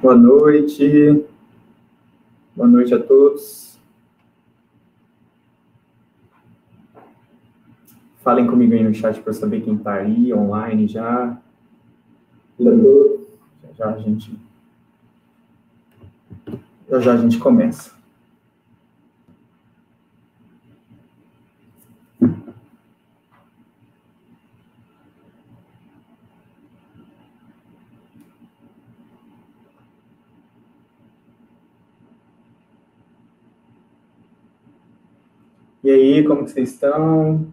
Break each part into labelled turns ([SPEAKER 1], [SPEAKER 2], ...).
[SPEAKER 1] Boa noite. Boa noite a todos. Falem comigo aí no chat para saber quem está aí online já. Já, já a gente já já a gente começa. E aí, como que vocês estão?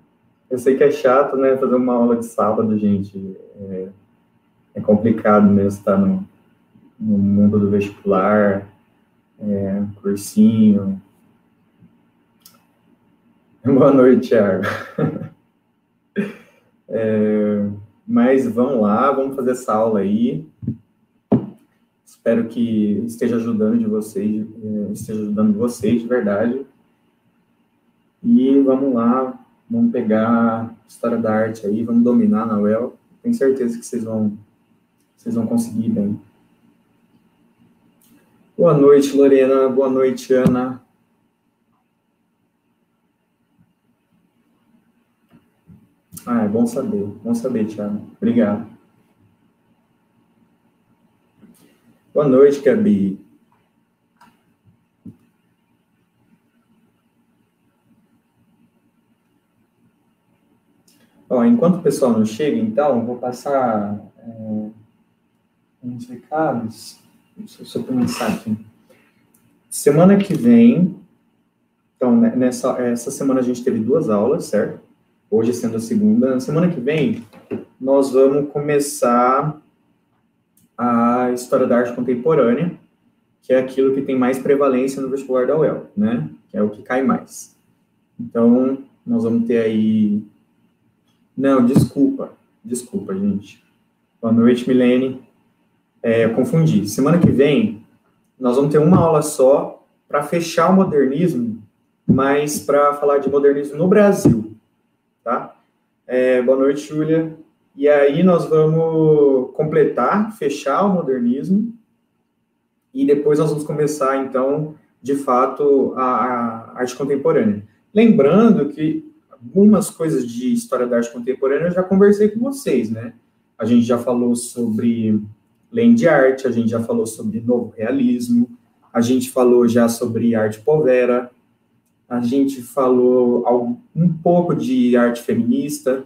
[SPEAKER 1] Eu sei que é chato, né, fazer uma aula de sábado, gente. É, é complicado mesmo estar no, no mundo do vestibular, é, cursinho. Boa noite, Thiago. É, mas vamos lá, vamos fazer essa aula aí. Espero que esteja ajudando de vocês, é, esteja ajudando vocês de verdade. E vamos lá, vamos pegar história da arte aí, vamos dominar na UEL. Tenho certeza que vocês vão, vocês vão conseguir bem. Boa noite, Lorena. Boa noite, Ana. Ah, é bom saber. Bom saber, Thiago. Obrigado. Boa noite, Gabi. Ó, enquanto o pessoal não chega, então, vou passar é, uns recados. Deixa eu só pensar aqui. Semana que vem, então, né, nessa essa semana a gente teve duas aulas, certo? Hoje sendo a segunda. semana que vem, nós vamos começar a História da Arte Contemporânea, que é aquilo que tem mais prevalência no vestibular da UEL, né? Que é o que cai mais. Então, nós vamos ter aí não, desculpa. Desculpa, gente. Boa noite, Milene. É, confundi. Semana que vem, nós vamos ter uma aula só para fechar o modernismo, mas para falar de modernismo no Brasil, tá? É, boa noite, Júlia. E aí nós vamos completar, fechar o modernismo, e depois nós vamos começar, então, de fato, a, a arte contemporânea. Lembrando que algumas coisas de história da arte contemporânea eu já conversei com vocês, né? A gente já falou sobre lei de arte, a gente já falou sobre novo realismo, a gente falou já sobre arte povera, a gente falou um pouco de arte feminista,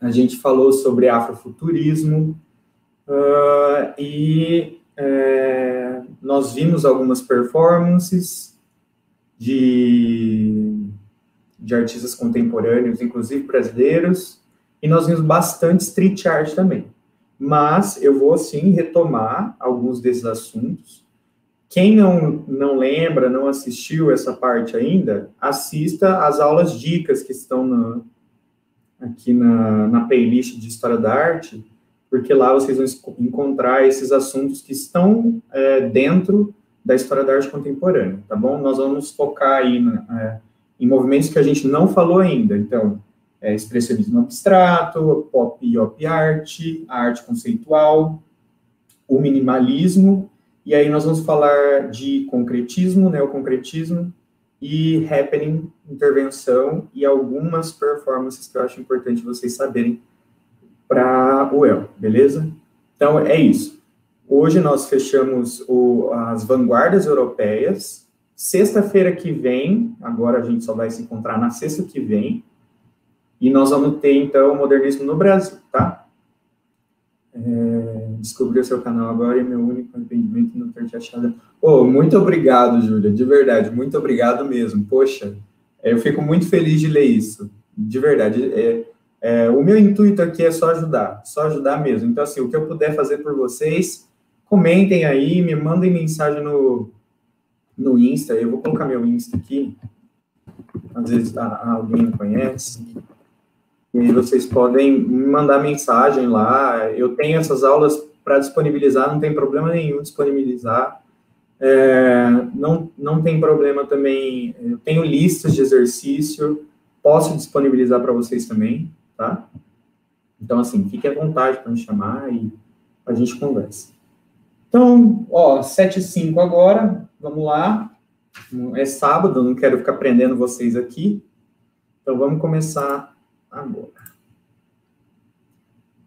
[SPEAKER 1] a gente falou sobre afrofuturismo, uh, e é, nós vimos algumas performances de de artistas contemporâneos, inclusive brasileiros, e nós vimos bastante street art também. Mas eu vou, sim, retomar alguns desses assuntos. Quem não, não lembra, não assistiu essa parte ainda, assista às aulas dicas que estão na, aqui na, na playlist de História da Arte, porque lá vocês vão encontrar esses assuntos que estão é, dentro da História da Arte Contemporânea, tá bom? Nós vamos focar aí na, é, em movimentos que a gente não falou ainda. Então, é, expressionismo abstrato, pop e op art, a arte conceitual, o minimalismo, e aí nós vamos falar de concretismo, neoconcretismo, e happening, intervenção, e algumas performances que eu acho importante vocês saberem para o El, beleza? Então, é isso. Hoje nós fechamos o, as vanguardas europeias, Sexta-feira que vem, agora a gente só vai se encontrar na sexta que vem, e nós vamos ter, então, o modernismo no Brasil, tá? É, descobri o seu canal agora e meu único arrependimento não ter te achado. Oh, muito obrigado, Júlia, de verdade, muito obrigado mesmo. Poxa, é, eu fico muito feliz de ler isso, de verdade. É, é, o meu intuito aqui é só ajudar, só ajudar mesmo. Então, assim, o que eu puder fazer por vocês, comentem aí, me mandem mensagem no, no Insta, eu vou colocar meu Insta aqui, às vezes alguém não conhece, e vocês podem me mandar mensagem lá, eu tenho essas aulas para disponibilizar, não tem problema nenhum disponibilizar, é, não, não tem problema também, eu tenho listas de exercício, posso disponibilizar para vocês também, tá? Então, assim, fique à vontade para me chamar e a gente conversa. Então, ó, 7 e 5 agora, vamos lá. É sábado, não quero ficar prendendo vocês aqui. Então, vamos começar agora.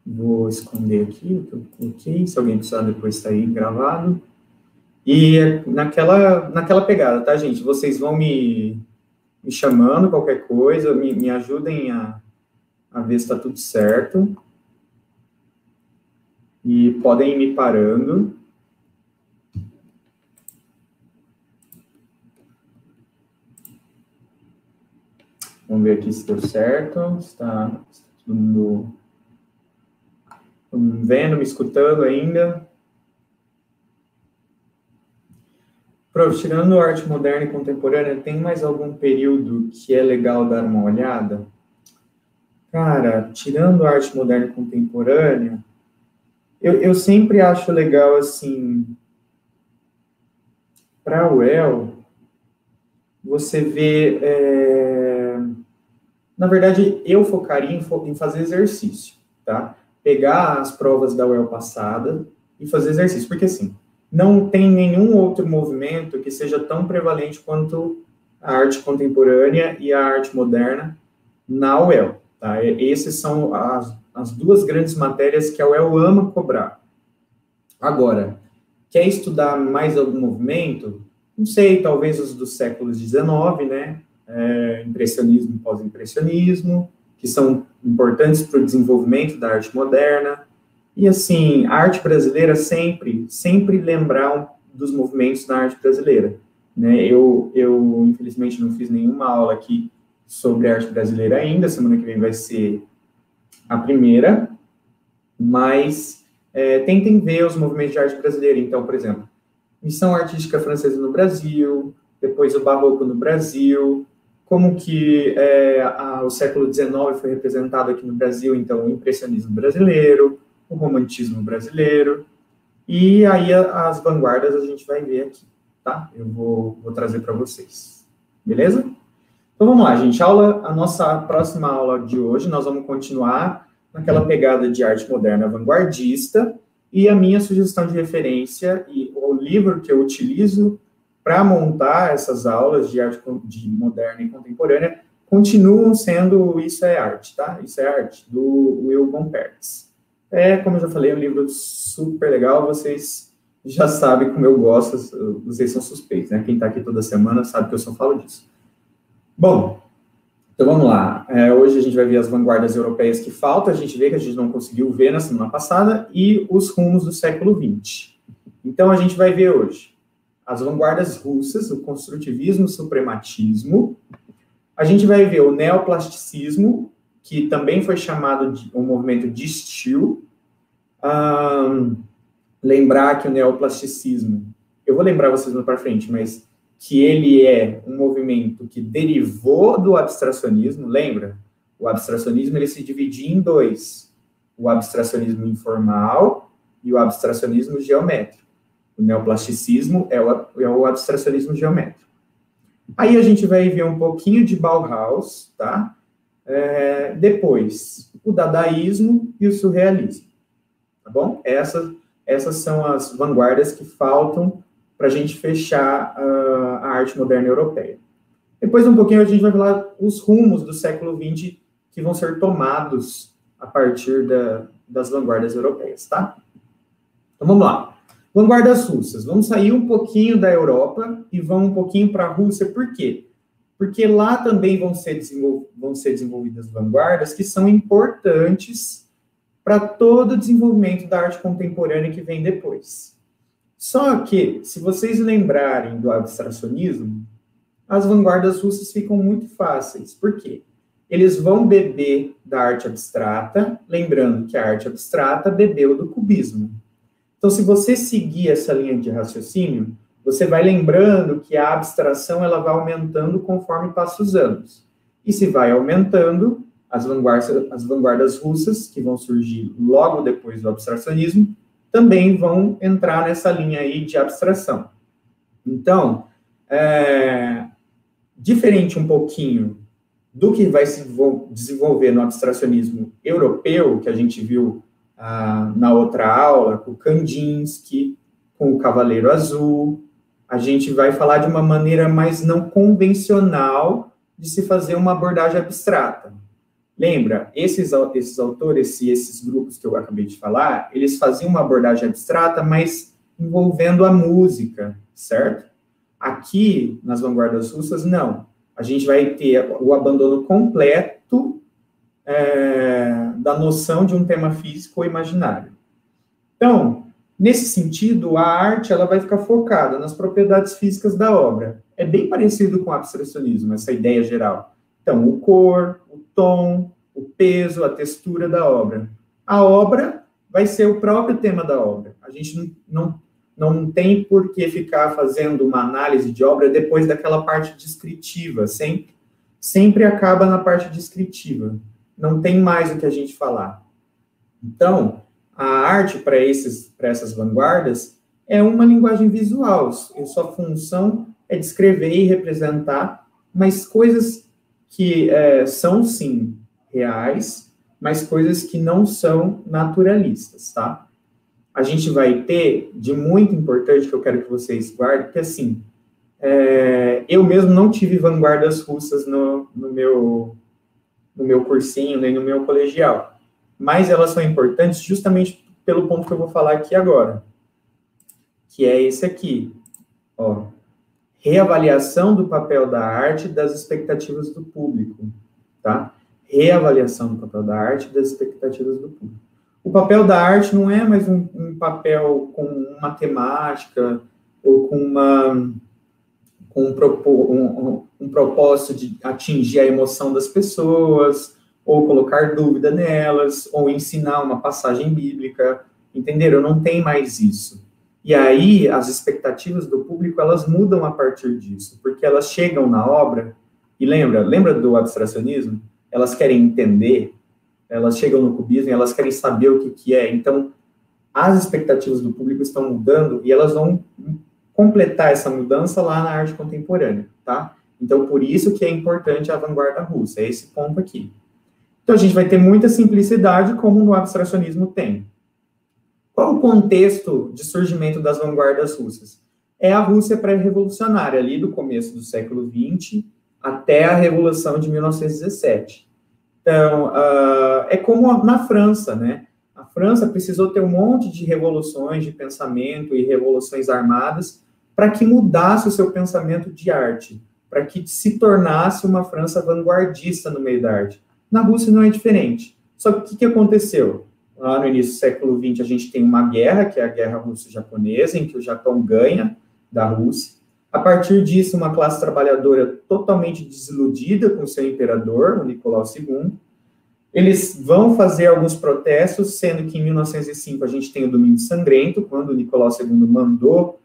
[SPEAKER 1] Vou esconder aqui o que eu coloquei, se alguém precisar depois está aí gravado. E naquela, naquela pegada, tá, gente? Vocês vão me, me chamando, qualquer coisa, me, me ajudem a, a ver se está tudo certo. E podem ir me parando. Vamos ver aqui se deu certo. Está, todo mundo vendo, me escutando ainda. Prof, tirando arte moderna e contemporânea, tem mais algum período que é legal dar uma olhada? Cara, tirando arte moderna e contemporânea, eu, eu sempre acho legal, assim, para a UEL, você vê. É... Na verdade, eu focaria em, em fazer exercício, tá? Pegar as provas da UEL passada e fazer exercício, porque assim não tem nenhum outro movimento que seja tão prevalente quanto a arte contemporânea e a arte moderna na UEL. Tá? Essas são as, as duas grandes matérias que a UEL ama cobrar. Agora, quer estudar mais algum movimento? Não sei, talvez os dos séculos XIX, né? É, impressionismo e pós-impressionismo, que são importantes para o desenvolvimento da arte moderna. E assim, a arte brasileira sempre, sempre lembrar dos movimentos na arte brasileira. Né? Eu, eu, infelizmente, não fiz nenhuma aula aqui sobre arte brasileira ainda, semana que vem vai ser a primeira, mas é, tentem ver os movimentos de arte brasileira. Então, por exemplo, missão artística francesa no Brasil, depois o barroco no Brasil, como que é, a, o século XIX foi representado aqui no Brasil, então o impressionismo brasileiro, o romantismo brasileiro, e aí as vanguardas a gente vai ver aqui, tá? Eu vou, vou trazer para vocês, beleza? Então vamos lá, gente, aula, a nossa próxima aula de hoje, nós vamos continuar naquela pegada de arte moderna vanguardista, e a minha sugestão de referência e o livro que eu utilizo para montar essas aulas de arte de moderna e contemporânea continuam sendo Isso é Arte, tá? Isso é Arte, do Will Gompertz. É, como eu já falei, um livro super legal, vocês já sabem como eu gosto, vocês são suspeitos, né? Quem está aqui toda semana sabe que eu só falo disso. Bom, então vamos lá. É, hoje a gente vai ver as vanguardas europeias que faltam, a gente vê que a gente não conseguiu ver na semana passada, e os rumos do século XX. Então a gente vai ver hoje as vanguardas russas, o construtivismo, o suprematismo. A gente vai ver o neoplasticismo, que também foi chamado de um movimento de estilo. Um, lembrar que o neoplasticismo, eu vou lembrar vocês mais para frente, mas que ele é um movimento que derivou do abstracionismo, lembra? O abstracionismo ele se dividia em dois: o abstracionismo informal e o abstracionismo geométrico. O neoplasticismo é o, é o abstracionismo geométrico. Aí a gente vai ver um pouquinho de Bauhaus, tá? É, depois, o dadaísmo e o surrealismo. Tá bom? Essas, essas são as vanguardas que faltam para a gente fechar uh, a arte moderna europeia. Depois, um pouquinho, a gente vai falar os rumos do século XX que vão ser tomados a partir da, das vanguardas europeias, tá? Então, vamos lá. Vanguardas russas. Vamos sair um pouquinho da Europa e vamos um pouquinho para a Rússia. Por quê? porque lá também vão ser, vão ser desenvolvidas vanguardas que são importantes para todo o desenvolvimento da arte contemporânea que vem depois. Só que, se vocês lembrarem do abstracionismo, as vanguardas russas ficam muito fáceis. Por quê? Eles vão beber da arte abstrata, lembrando que a arte abstrata bebeu do cubismo. Então, se você seguir essa linha de raciocínio, você vai lembrando que a abstração ela vai aumentando conforme passa os anos. E se vai aumentando, as vanguardas, as vanguardas russas, que vão surgir logo depois do abstracionismo, também vão entrar nessa linha aí de abstração. Então, é, diferente um pouquinho do que vai se desenvolver no abstracionismo europeu, que a gente viu na outra aula, com Kandinsky, com o Cavaleiro Azul. A gente vai falar de uma maneira mais não convencional de se fazer uma abordagem abstrata. Lembra, esses, esses autores e esses grupos que eu acabei de falar, eles faziam uma abordagem abstrata, mas envolvendo a música, certo? Aqui, nas vanguardas russas, não. A gente vai ter o abandono completo é, da noção de um tema físico ou imaginário. Então, nesse sentido, a arte ela vai ficar focada nas propriedades físicas da obra. É bem parecido com o abstracionismo, essa ideia geral. Então, o cor, o tom, o peso, a textura da obra. A obra vai ser o próprio tema da obra. A gente não, não, tem por que ficar fazendo uma análise de obra depois daquela parte descritiva. Sempre, sempre acaba na parte descritiva. Não tem mais o que a gente falar. Então, a arte para essas vanguardas é uma linguagem visual. E sua função é descrever e representar, mas coisas que é, são, sim, reais, mas coisas que não são naturalistas, tá? A gente vai ter, de muito importante, que eu quero que vocês guardem, que assim, é, eu mesmo não tive vanguardas russas no, no, meu, no meu cursinho, nem no meu colegial mas elas são importantes justamente pelo ponto que eu vou falar aqui agora, que é esse aqui, ó, reavaliação do papel da arte das expectativas do público, tá? Reavaliação do papel da arte das expectativas do público. O papel da arte não é mais um, um papel com uma temática ou com uma um, um, um propósito de atingir a emoção das pessoas, ou colocar dúvida nelas, ou ensinar uma passagem bíblica, entenderam? Não tem mais isso. E aí, as expectativas do público, elas mudam a partir disso, porque elas chegam na obra, e lembra, lembra do abstracionismo? Elas querem entender, elas chegam no cubismo elas querem saber o que, que é. Então, as expectativas do público estão mudando e elas vão completar essa mudança lá na arte contemporânea, tá? Então, por isso que é importante a vanguarda russa, é esse ponto aqui. Então, a gente vai ter muita simplicidade, como no abstracionismo tem. Qual o contexto de surgimento das vanguardas russas? É a Rússia pré-revolucionária, ali do começo do século XX até a Revolução de 1917. Então, uh, é como na França, né? A França precisou ter um monte de revoluções de pensamento e revoluções armadas para que mudasse o seu pensamento de arte, para que se tornasse uma França vanguardista no meio da arte. Na Rússia não é diferente. Só que o que, aconteceu? Lá no início do século XX, a gente tem uma guerra, que é a Guerra Russo-Japonesa, em que o Japão ganha da Rússia. A partir disso, uma classe trabalhadora totalmente desiludida com seu imperador, o Nicolau II. Eles vão fazer alguns protestos, sendo que em 1905 a gente tem o Domingo Sangrento, quando o Nicolau II mandou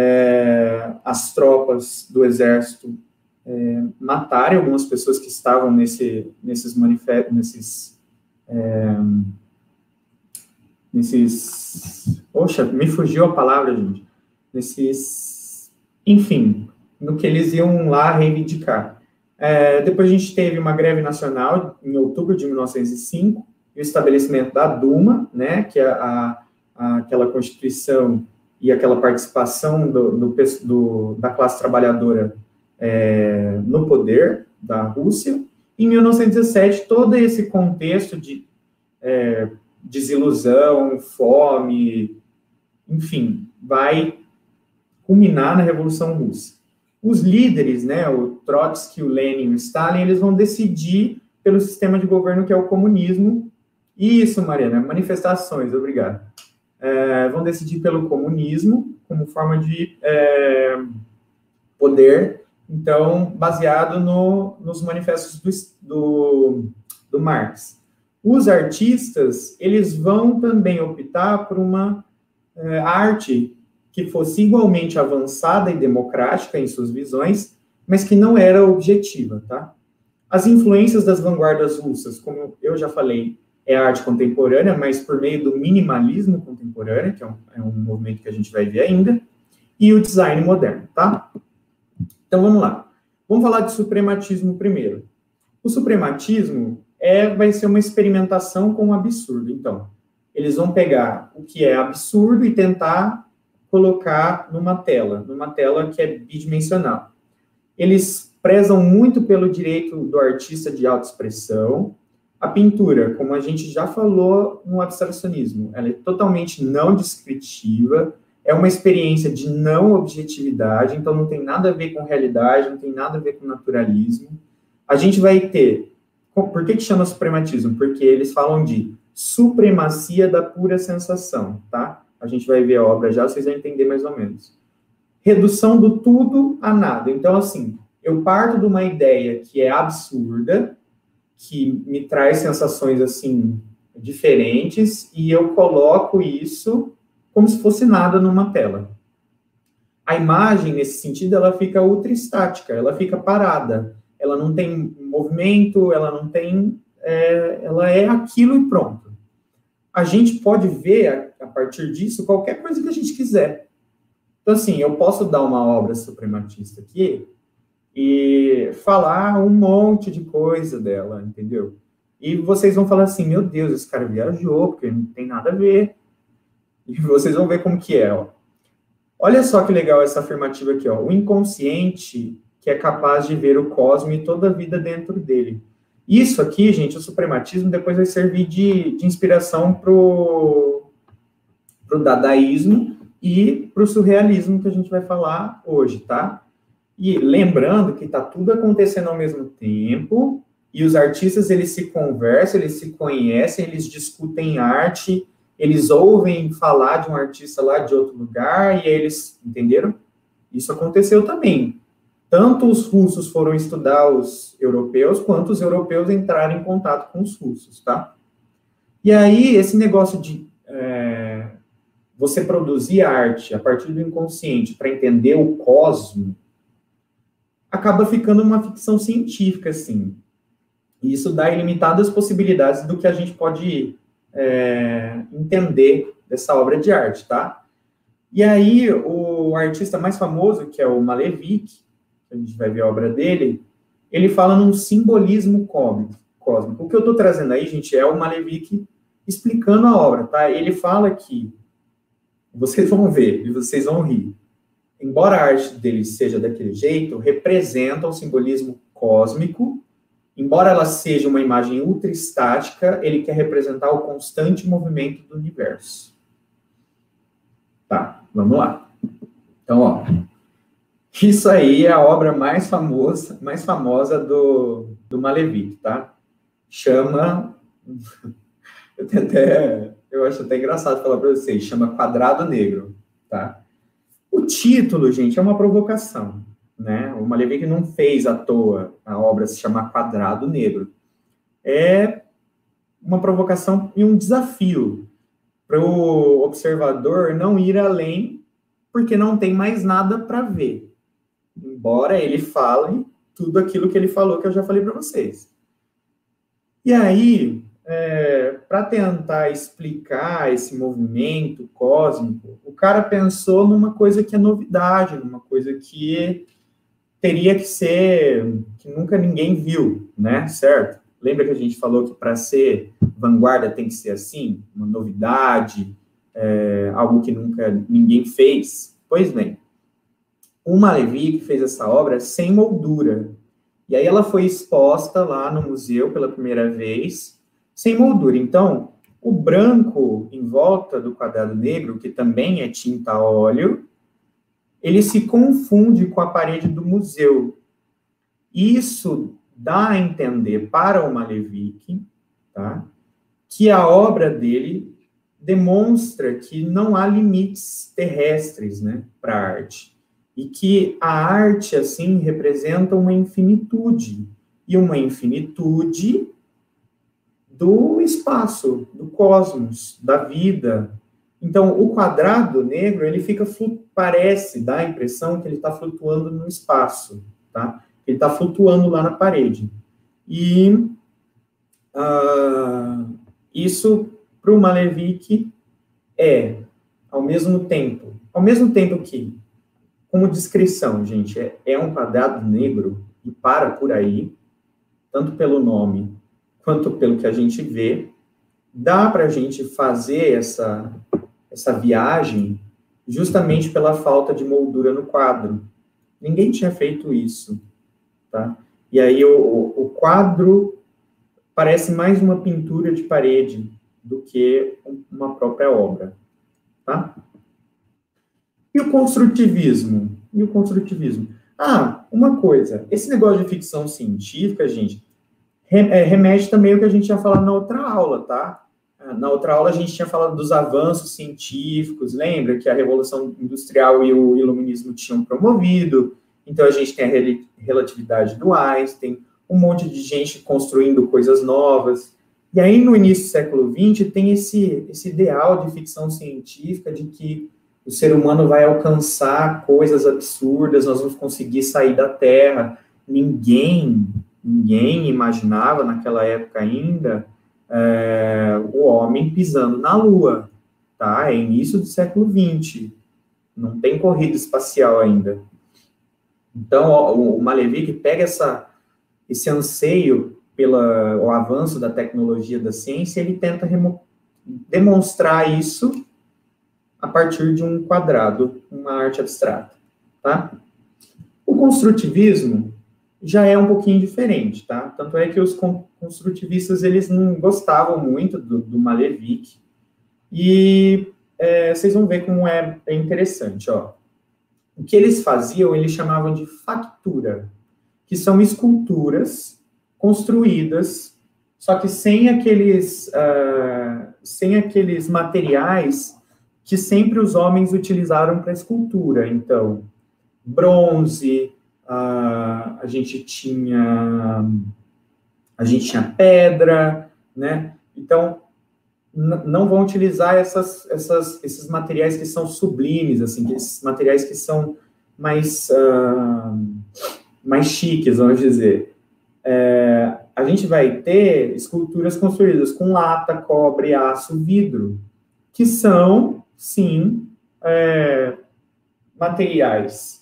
[SPEAKER 1] é, as tropas do exército é, matarem algumas pessoas que estavam nesse, nesses manifestos, nesses, é, nesses, poxa, me fugiu a palavra, gente, nesses, enfim, no que eles iam lá reivindicar. É, depois a gente teve uma greve nacional em outubro de 1905 e o estabelecimento da Duma, né, que é a, a, aquela constituição e aquela participação do, do, do da classe trabalhadora é, no poder da Rússia. Em 1917, todo esse contexto de é, desilusão, fome, enfim, vai culminar na Revolução Russa. Os líderes, né, o Trotsky, o Lenin, o Stalin, eles vão decidir pelo sistema de governo que é o comunismo. Isso, Mariana, manifestações, obrigado. É, vão decidir pelo comunismo como forma de é, poder então, baseado no, nos manifestos do, do, do Marx. Os artistas, eles vão também optar por uma é, arte que fosse igualmente avançada e democrática em suas visões, mas que não era objetiva, tá? As influências das vanguardas russas, como eu já falei, é a arte contemporânea, mas por meio do minimalismo contemporâneo, que é um, é um movimento que a gente vai ver ainda, e o design moderno, tá? Então vamos lá. Vamos falar de suprematismo primeiro. O suprematismo é, vai ser uma experimentação com o absurdo. Então, eles vão pegar o que é absurdo e tentar colocar numa tela, numa tela que é bidimensional. Eles prezam muito pelo direito do artista de autoexpressão. A pintura, como a gente já falou no abstracionismo, ela é totalmente não descritiva, é uma experiência de não objetividade, então não tem nada a ver com realidade, não tem nada a ver com naturalismo. A gente vai ter. Por que, que chama suprematismo? Porque eles falam de supremacia da pura sensação, tá? A gente vai ver a obra já, vocês vão entender mais ou menos. Redução do tudo a nada. Então, assim, eu parto de uma ideia que é absurda, que me traz sensações, assim, diferentes, e eu coloco isso como se fosse nada numa tela. A imagem, nesse sentido, ela fica ultra estática, ela fica parada, ela não tem movimento, ela não tem, é, ela é aquilo e pronto. A gente pode ver, a, a partir disso, qualquer coisa que a gente quiser. Então, assim, eu posso dar uma obra suprematista aqui e falar um monte de coisa dela, entendeu? E vocês vão falar assim, meu Deus, esse cara viajou, porque não tem nada a ver. E vocês vão ver como que é, ó. Olha só que legal essa afirmativa aqui, ó. O inconsciente que é capaz de ver o cosmo e toda a vida dentro dele. Isso aqui, gente, o suprematismo depois vai servir de, de inspiração pro, pro dadaísmo e pro surrealismo que a gente vai falar hoje, tá? E lembrando que tá tudo acontecendo ao mesmo tempo e os artistas eles se conversam, eles se conhecem, eles discutem arte, eles ouvem falar de um artista lá de outro lugar e eles, entenderam? Isso aconteceu também. Tanto os russos foram estudar os europeus, quanto os europeus entraram em contato com os russos, tá? E aí, esse negócio de é, você produzir arte a partir do inconsciente para entender o cosmo, acaba ficando uma ficção científica, assim. E isso dá ilimitadas possibilidades do que a gente pode é, entender dessa obra de arte, tá? E aí, o artista mais famoso, que é o Malevich, a gente vai ver a obra dele, ele fala num simbolismo cósmico. O que eu estou trazendo aí, gente, é o Malevich explicando a obra, tá? Ele fala que, vocês vão ver e vocês vão rir, embora a arte dele seja daquele jeito, representa um simbolismo cósmico Embora ela seja uma imagem ultra estática, ele quer representar o constante movimento do universo. Tá, vamos lá. Então, ó, isso aí é a obra mais famosa, mais famosa do, do Malevich, tá? Chama, eu até, eu acho até engraçado falar para vocês, chama Quadrado Negro, tá? Título, gente, é uma provocação né? O Malevich não fez à toa a obra se chamar Quadrado Negro. É uma provocação e um desafio para o observador não ir além, porque não tem mais nada para ver. Embora ele fale tudo aquilo que ele falou que eu já falei para vocês. E aí, é, para tentar explicar esse movimento cósmico, o cara pensou numa coisa que é novidade, numa coisa que teria que ser que nunca ninguém viu, né? Certo? Lembra que a gente falou que para ser vanguarda tem que ser assim, uma novidade, é, algo que nunca ninguém fez? Pois bem, uma Levi que fez essa obra sem moldura. E aí ela foi exposta lá no museu pela primeira vez, sem moldura. Então, o branco em volta do quadrado negro, que também é tinta a óleo, ele se confunde com a parede do museu. Isso dá a entender para o Malevich, tá, que a obra dele demonstra que não há limites terrestres, né, para a arte. E que a arte, assim, representa uma infinitude. E uma infinitude do espaço, do cosmos, da vida, então, o quadrado negro, ele fica, parece, dá a impressão que ele está flutuando no espaço, tá? Ele está flutuando lá na parede. E uh, isso, para o Malevich, é, ao mesmo tempo, ao mesmo tempo que, como descrição, gente, é, é um quadrado negro e para por aí, tanto pelo nome quanto pelo que a gente vê, dá para a gente fazer essa essa viagem justamente pela falta de moldura no quadro. Ninguém tinha feito isso, tá? E aí o, o quadro parece mais uma pintura de parede do que uma própria obra, tá? E o construtivismo? E o construtivismo? Ah, uma coisa, esse negócio de ficção científica, gente, remete também ao que a gente tinha falado na outra aula, tá? Na outra aula a gente tinha falado dos avanços científicos, lembra que a Revolução Industrial e o Iluminismo tinham promovido, então a gente tem a relatividade do Einstein, um monte de gente construindo coisas novas. E aí no início do século XX tem esse, esse ideal de ficção científica de que o ser humano vai alcançar coisas absurdas, nós vamos conseguir sair da Terra. Ninguém, ninguém imaginava naquela época ainda é, o homem pisando na Lua, tá? É início do século XX, não tem corrida espacial ainda. Então, o, Malevich pega essa, esse anseio pelo avanço da tecnologia da ciência, ele tenta demonstrar isso a partir de um quadrado, uma arte abstrata, tá? O construtivismo já é um pouquinho diferente, tá? Tanto é que os construtivistas, eles não gostavam muito do, do Malevich, e é, vocês vão ver como é, é interessante, ó. O que eles faziam, eles chamavam de factura, que são esculturas construídas, só que sem aqueles, uh, sem aqueles materiais que sempre os homens utilizaram para escultura. Então, bronze, a gente tinha a gente tinha pedra, né? Então, não vão utilizar essas, essas, esses materiais que são sublimes, assim, esses materiais que são mais, uh, mais chiques, vamos dizer. É, a gente vai ter esculturas construídas com lata, cobre, aço, vidro, que são, sim, é, materiais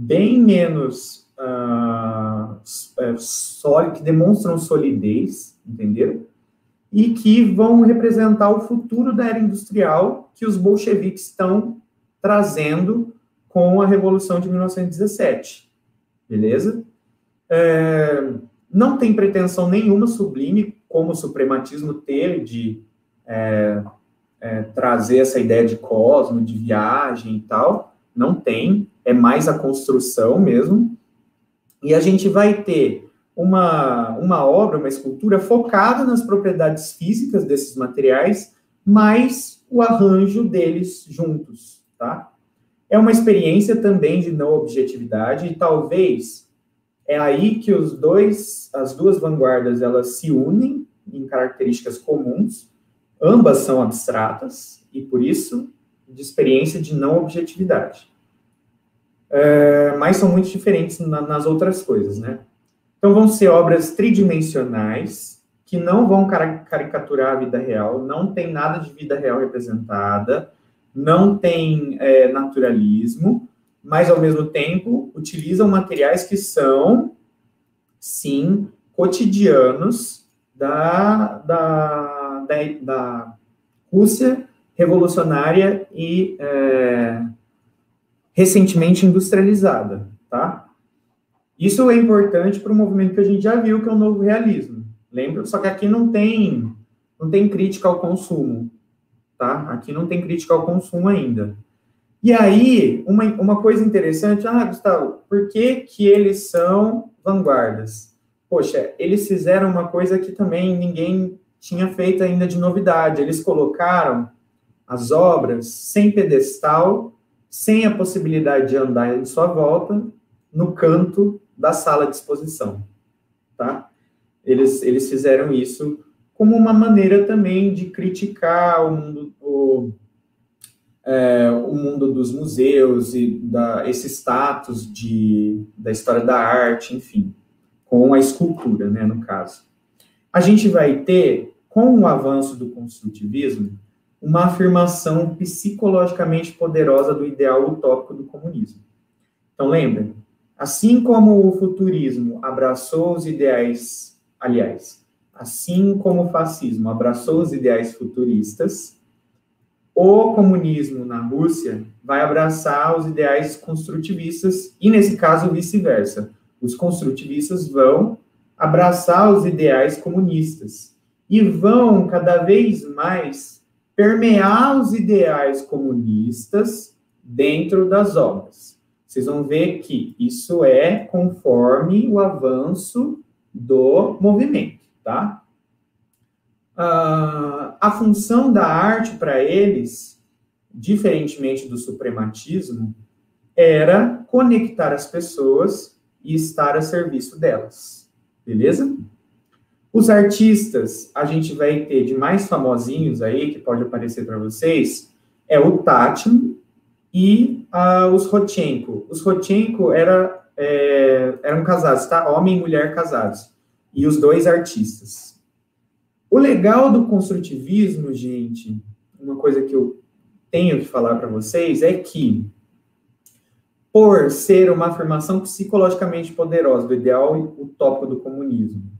[SPEAKER 1] bem menos uh, sólidos, que demonstram solidez, entenderam? e que vão representar o futuro da era industrial que os bolcheviques estão trazendo com a Revolução de 1917. Beleza? É, não tem pretensão nenhuma sublime, como o suprematismo teve, de é, é, trazer essa ideia de cosmo, de viagem e tal. Não tem, é mais a construção mesmo. E a gente vai ter uma, uma obra, uma escultura focada nas propriedades físicas desses materiais, mais o arranjo deles juntos, tá? É uma experiência também de não objetividade e talvez é aí que os dois, as duas vanguardas, elas se unem em características comuns, ambas são abstratas e por isso de experiência de não objetividade. É, mas são muito diferentes na, nas outras coisas, né? Então, vão ser obras tridimensionais, que não vão caricaturar a vida real, não tem nada de vida real representada, não tem é, naturalismo, mas, ao mesmo tempo, utilizam materiais que são, sim, cotidianos da, da, da, da Rússia revolucionária e é, recentemente industrializada, tá? Isso é importante para o movimento que a gente já viu, que é o novo realismo. Lembra? Só que aqui não tem, não tem crítica ao consumo, tá? Aqui não tem crítica ao consumo ainda. E aí, uma, uma coisa interessante, ah, Gustavo, por que que eles são vanguardas? Poxa, eles fizeram uma coisa que também ninguém tinha feito ainda de novidade. Eles colocaram as obras sem pedestal, sem a possibilidade de andar em sua volta, no canto da sala de exposição, tá? Eles, eles fizeram isso como uma maneira também de criticar o mundo, o, é, o mundo dos museus e da, esse status de, da história da arte, enfim, com a escultura, né, no caso. A gente vai ter, com o avanço do construtivismo, uma afirmação psicologicamente poderosa do ideal utópico do comunismo. Então, lembrem, Assim como o futurismo abraçou os ideais, aliás, assim como o fascismo abraçou os ideais futuristas, o comunismo na Rússia vai abraçar os ideais construtivistas e, nesse caso, vice-versa. Os construtivistas vão abraçar os ideais comunistas e vão cada vez mais permear os ideais comunistas dentro das obras. Vocês vão ver que isso é conforme o avanço do movimento, tá? Uh, a função da arte para eles, diferentemente do suprematismo, era conectar as pessoas e estar a serviço delas. Beleza? Os artistas, a gente vai ter de mais famosinhos aí, que pode aparecer para vocês, é o Tatin e uh, os Rodchenko. Os Rodchenko era, é, eram casados, tá? Homem e mulher casados. E os dois artistas. O legal do construtivismo, gente, uma coisa que eu tenho que falar para vocês é que, por ser uma afirmação psicologicamente poderosa do ideal utópico do comunismo,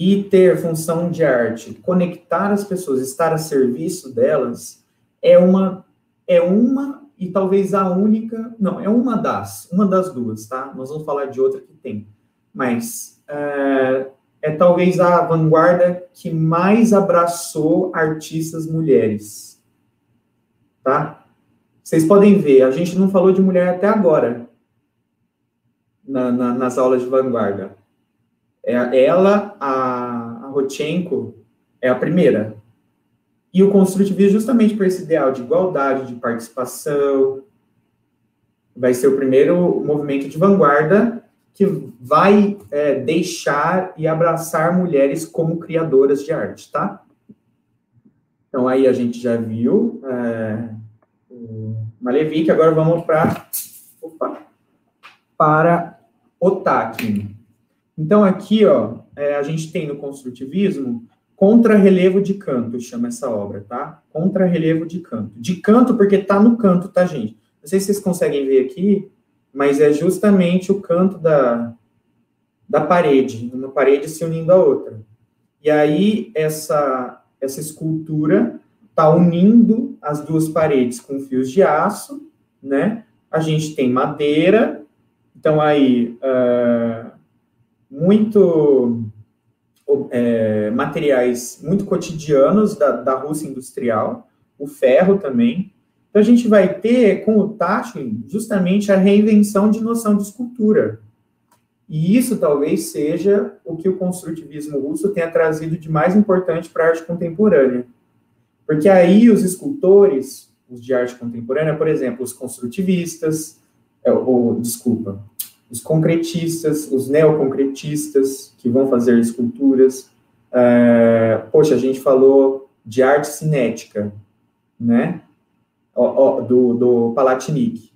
[SPEAKER 1] e ter função de arte, conectar as pessoas, estar a serviço delas, é uma é uma e talvez a única, não, é uma das, uma das duas, tá? Nós vamos falar de outra que tem, mas é, é talvez a vanguarda que mais abraçou artistas mulheres. Tá? Vocês podem ver, a gente não falou de mulher até agora na, na, nas aulas de vanguarda. É, ela, a, Rotchenko, é a primeira. E o construtivismo, justamente por esse ideal de igualdade, de participação, vai ser o primeiro movimento de vanguarda que vai é, deixar e abraçar mulheres como criadoras de arte, tá? Então, aí a gente já viu é, Malevich, agora vamos para para Otakin. Então, aqui, ó, é, a gente tem no construtivismo contra-relevo de canto, chama essa obra, tá? Contra-relevo de canto. De canto, porque tá no canto, tá, gente? Não sei se vocês conseguem ver aqui, mas é justamente o canto da, da parede, uma parede se unindo à outra. E aí, essa, essa escultura está unindo as duas paredes com fios de aço, né? A gente tem madeira, então aí, uh, muito é, materiais muito cotidianos da, da Rússia industrial, o ferro também, então, a gente vai ter, com o Tatlin, justamente a reinvenção de noção de escultura. E isso talvez seja o que o construtivismo russo tenha trazido de mais importante para a arte contemporânea. Porque aí os escultores, os de arte contemporânea, por exemplo, os construtivistas, é, ou, desculpa, os concretistas, os neoconcretistas, que vão fazer esculturas. É, poxa, a gente falou de arte cinética, né? do, do Palatinic.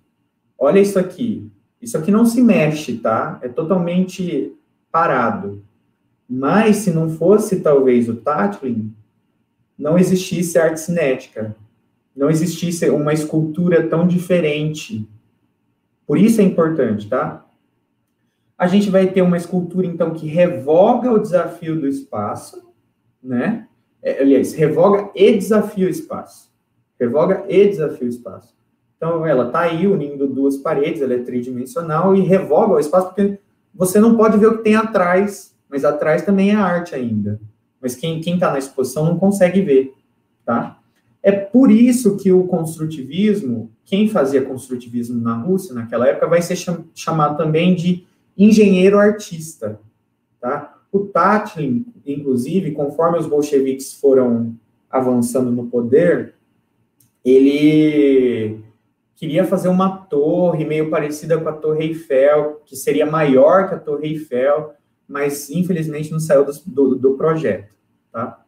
[SPEAKER 1] Olha isso aqui. Isso aqui não se mexe, tá? É totalmente parado. Mas se não fosse talvez o Tatlin, não existisse arte cinética. Não existisse uma escultura tão diferente. Por isso é importante, tá? A gente vai ter uma escultura, então, que revoga o desafio do espaço, né? É, aliás, revoga e desafia o espaço. Revoga e desafia o espaço. Então, ela está aí unindo duas paredes, ela é tridimensional e revoga o espaço, porque você não pode ver o que tem atrás, mas atrás também é arte ainda. Mas quem está na exposição não consegue ver, tá? É por isso que o construtivismo, quem fazia construtivismo na Rússia naquela época, vai ser cham chamado também de engenheiro artista, tá? O Tatlin, inclusive, conforme os bolcheviques foram avançando no poder, ele queria fazer uma torre meio parecida com a Torre Eiffel, que seria maior que a Torre Eiffel, mas infelizmente não saiu do, do, do projeto, tá?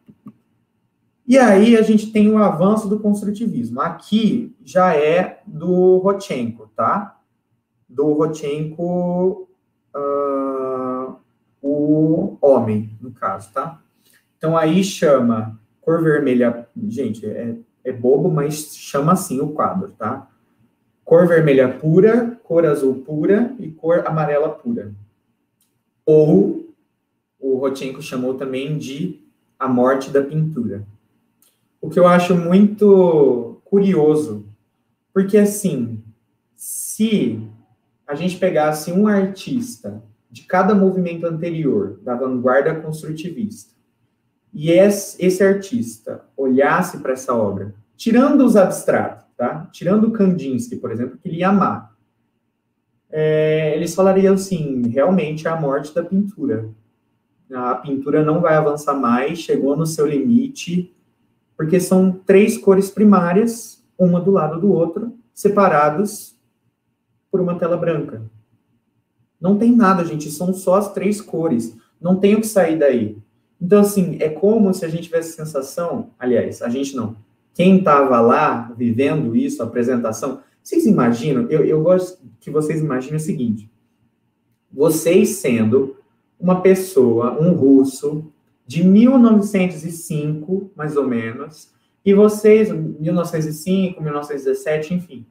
[SPEAKER 1] E aí a gente tem o avanço do construtivismo. Aqui já é do Rotchenko, tá? Do Rotchenko, uh, o homem, no caso, tá? Então aí chama cor vermelha, gente, é é bobo, mas chama assim o quadro, tá? Cor vermelha pura, cor azul pura e cor amarela pura. Ou o Rotchenko chamou também de a morte da pintura. O que eu acho muito curioso, porque assim, se a gente pegasse um artista de cada movimento anterior da vanguarda construtivista e esse, artista olhasse para essa obra, tirando os abstratos, tá? Tirando Kandinsky, por exemplo, que ele ia amar, é, eles falariam assim, realmente é a morte da pintura. A pintura não vai avançar mais, chegou no seu limite, porque são três cores primárias, uma do lado do outro, separados por uma tela branca. Não tem nada, gente, são só as três cores. Não tem o que sair daí. Então, assim, é como se a gente tivesse sensação, aliás, a gente não. Quem estava lá vivendo isso, a apresentação, vocês imaginam? Eu, eu gosto que vocês imaginem o seguinte: vocês sendo uma pessoa, um russo, de 1905, mais ou menos, e vocês, 1905, 1917, enfim,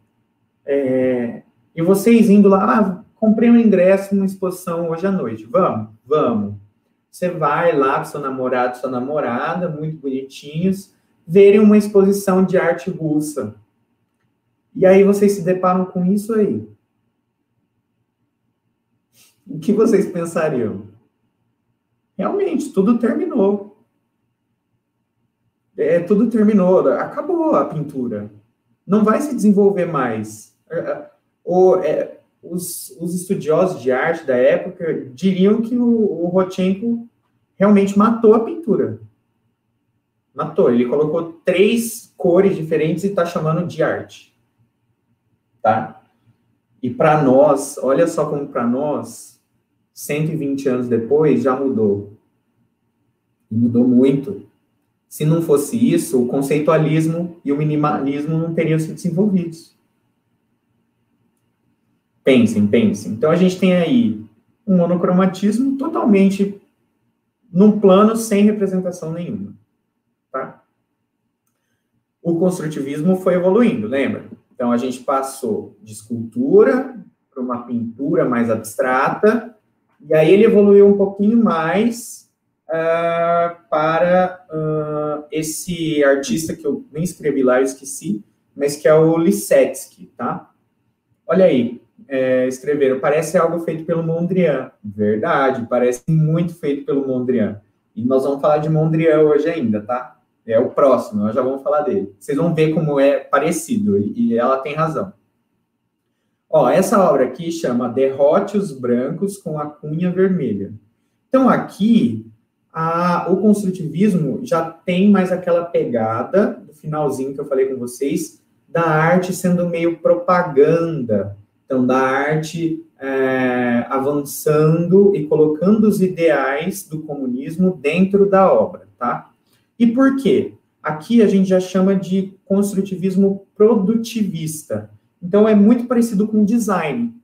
[SPEAKER 1] é, e vocês indo lá, ah, comprei um ingresso numa exposição hoje à noite, vamos, vamos. Você vai lá com seu namorado, sua namorada, muito bonitinhos, verem uma exposição de arte russa. E aí vocês se deparam com isso aí. O que vocês pensariam? Realmente, tudo terminou. É, tudo terminou, acabou a pintura. Não vai se desenvolver mais. O, é, os, os, estudiosos de arte da época diriam que o, o Rotchenko realmente matou a pintura. Matou. Ele colocou três cores diferentes e está chamando de arte tá? E para nós, olha só como para nós, 120 anos depois, já mudou. Mudou muito. Se não fosse isso, o conceitualismo e o minimalismo não teriam se desenvolvidos. Pensem, pensem. Então a gente tem aí um monocromatismo totalmente num plano sem representação nenhuma, tá? O construtivismo foi evoluindo, lembra? Então, a gente passou de escultura para uma pintura mais abstrata, e aí ele evoluiu um pouquinho mais uh, para uh, esse artista que eu nem escrevi lá, eu esqueci, mas que é o Lissetsky, tá? Olha aí, é, escreveram, parece algo feito pelo Mondrian. Verdade, parece muito feito pelo Mondrian. E nós vamos falar de Mondrian hoje ainda, tá? É o próximo, nós já vamos falar dele. Vocês vão ver como é parecido, e ela tem razão. Ó, essa obra aqui chama Derrote os Brancos com a Cunha Vermelha. Então, aqui, a, o construtivismo já tem mais aquela pegada, do finalzinho que eu falei com vocês, da arte sendo meio propaganda. Então, da arte é, avançando e colocando os ideais do comunismo dentro da obra, tá? E por quê? Aqui a gente já chama de construtivismo produtivista. Então é muito parecido com design.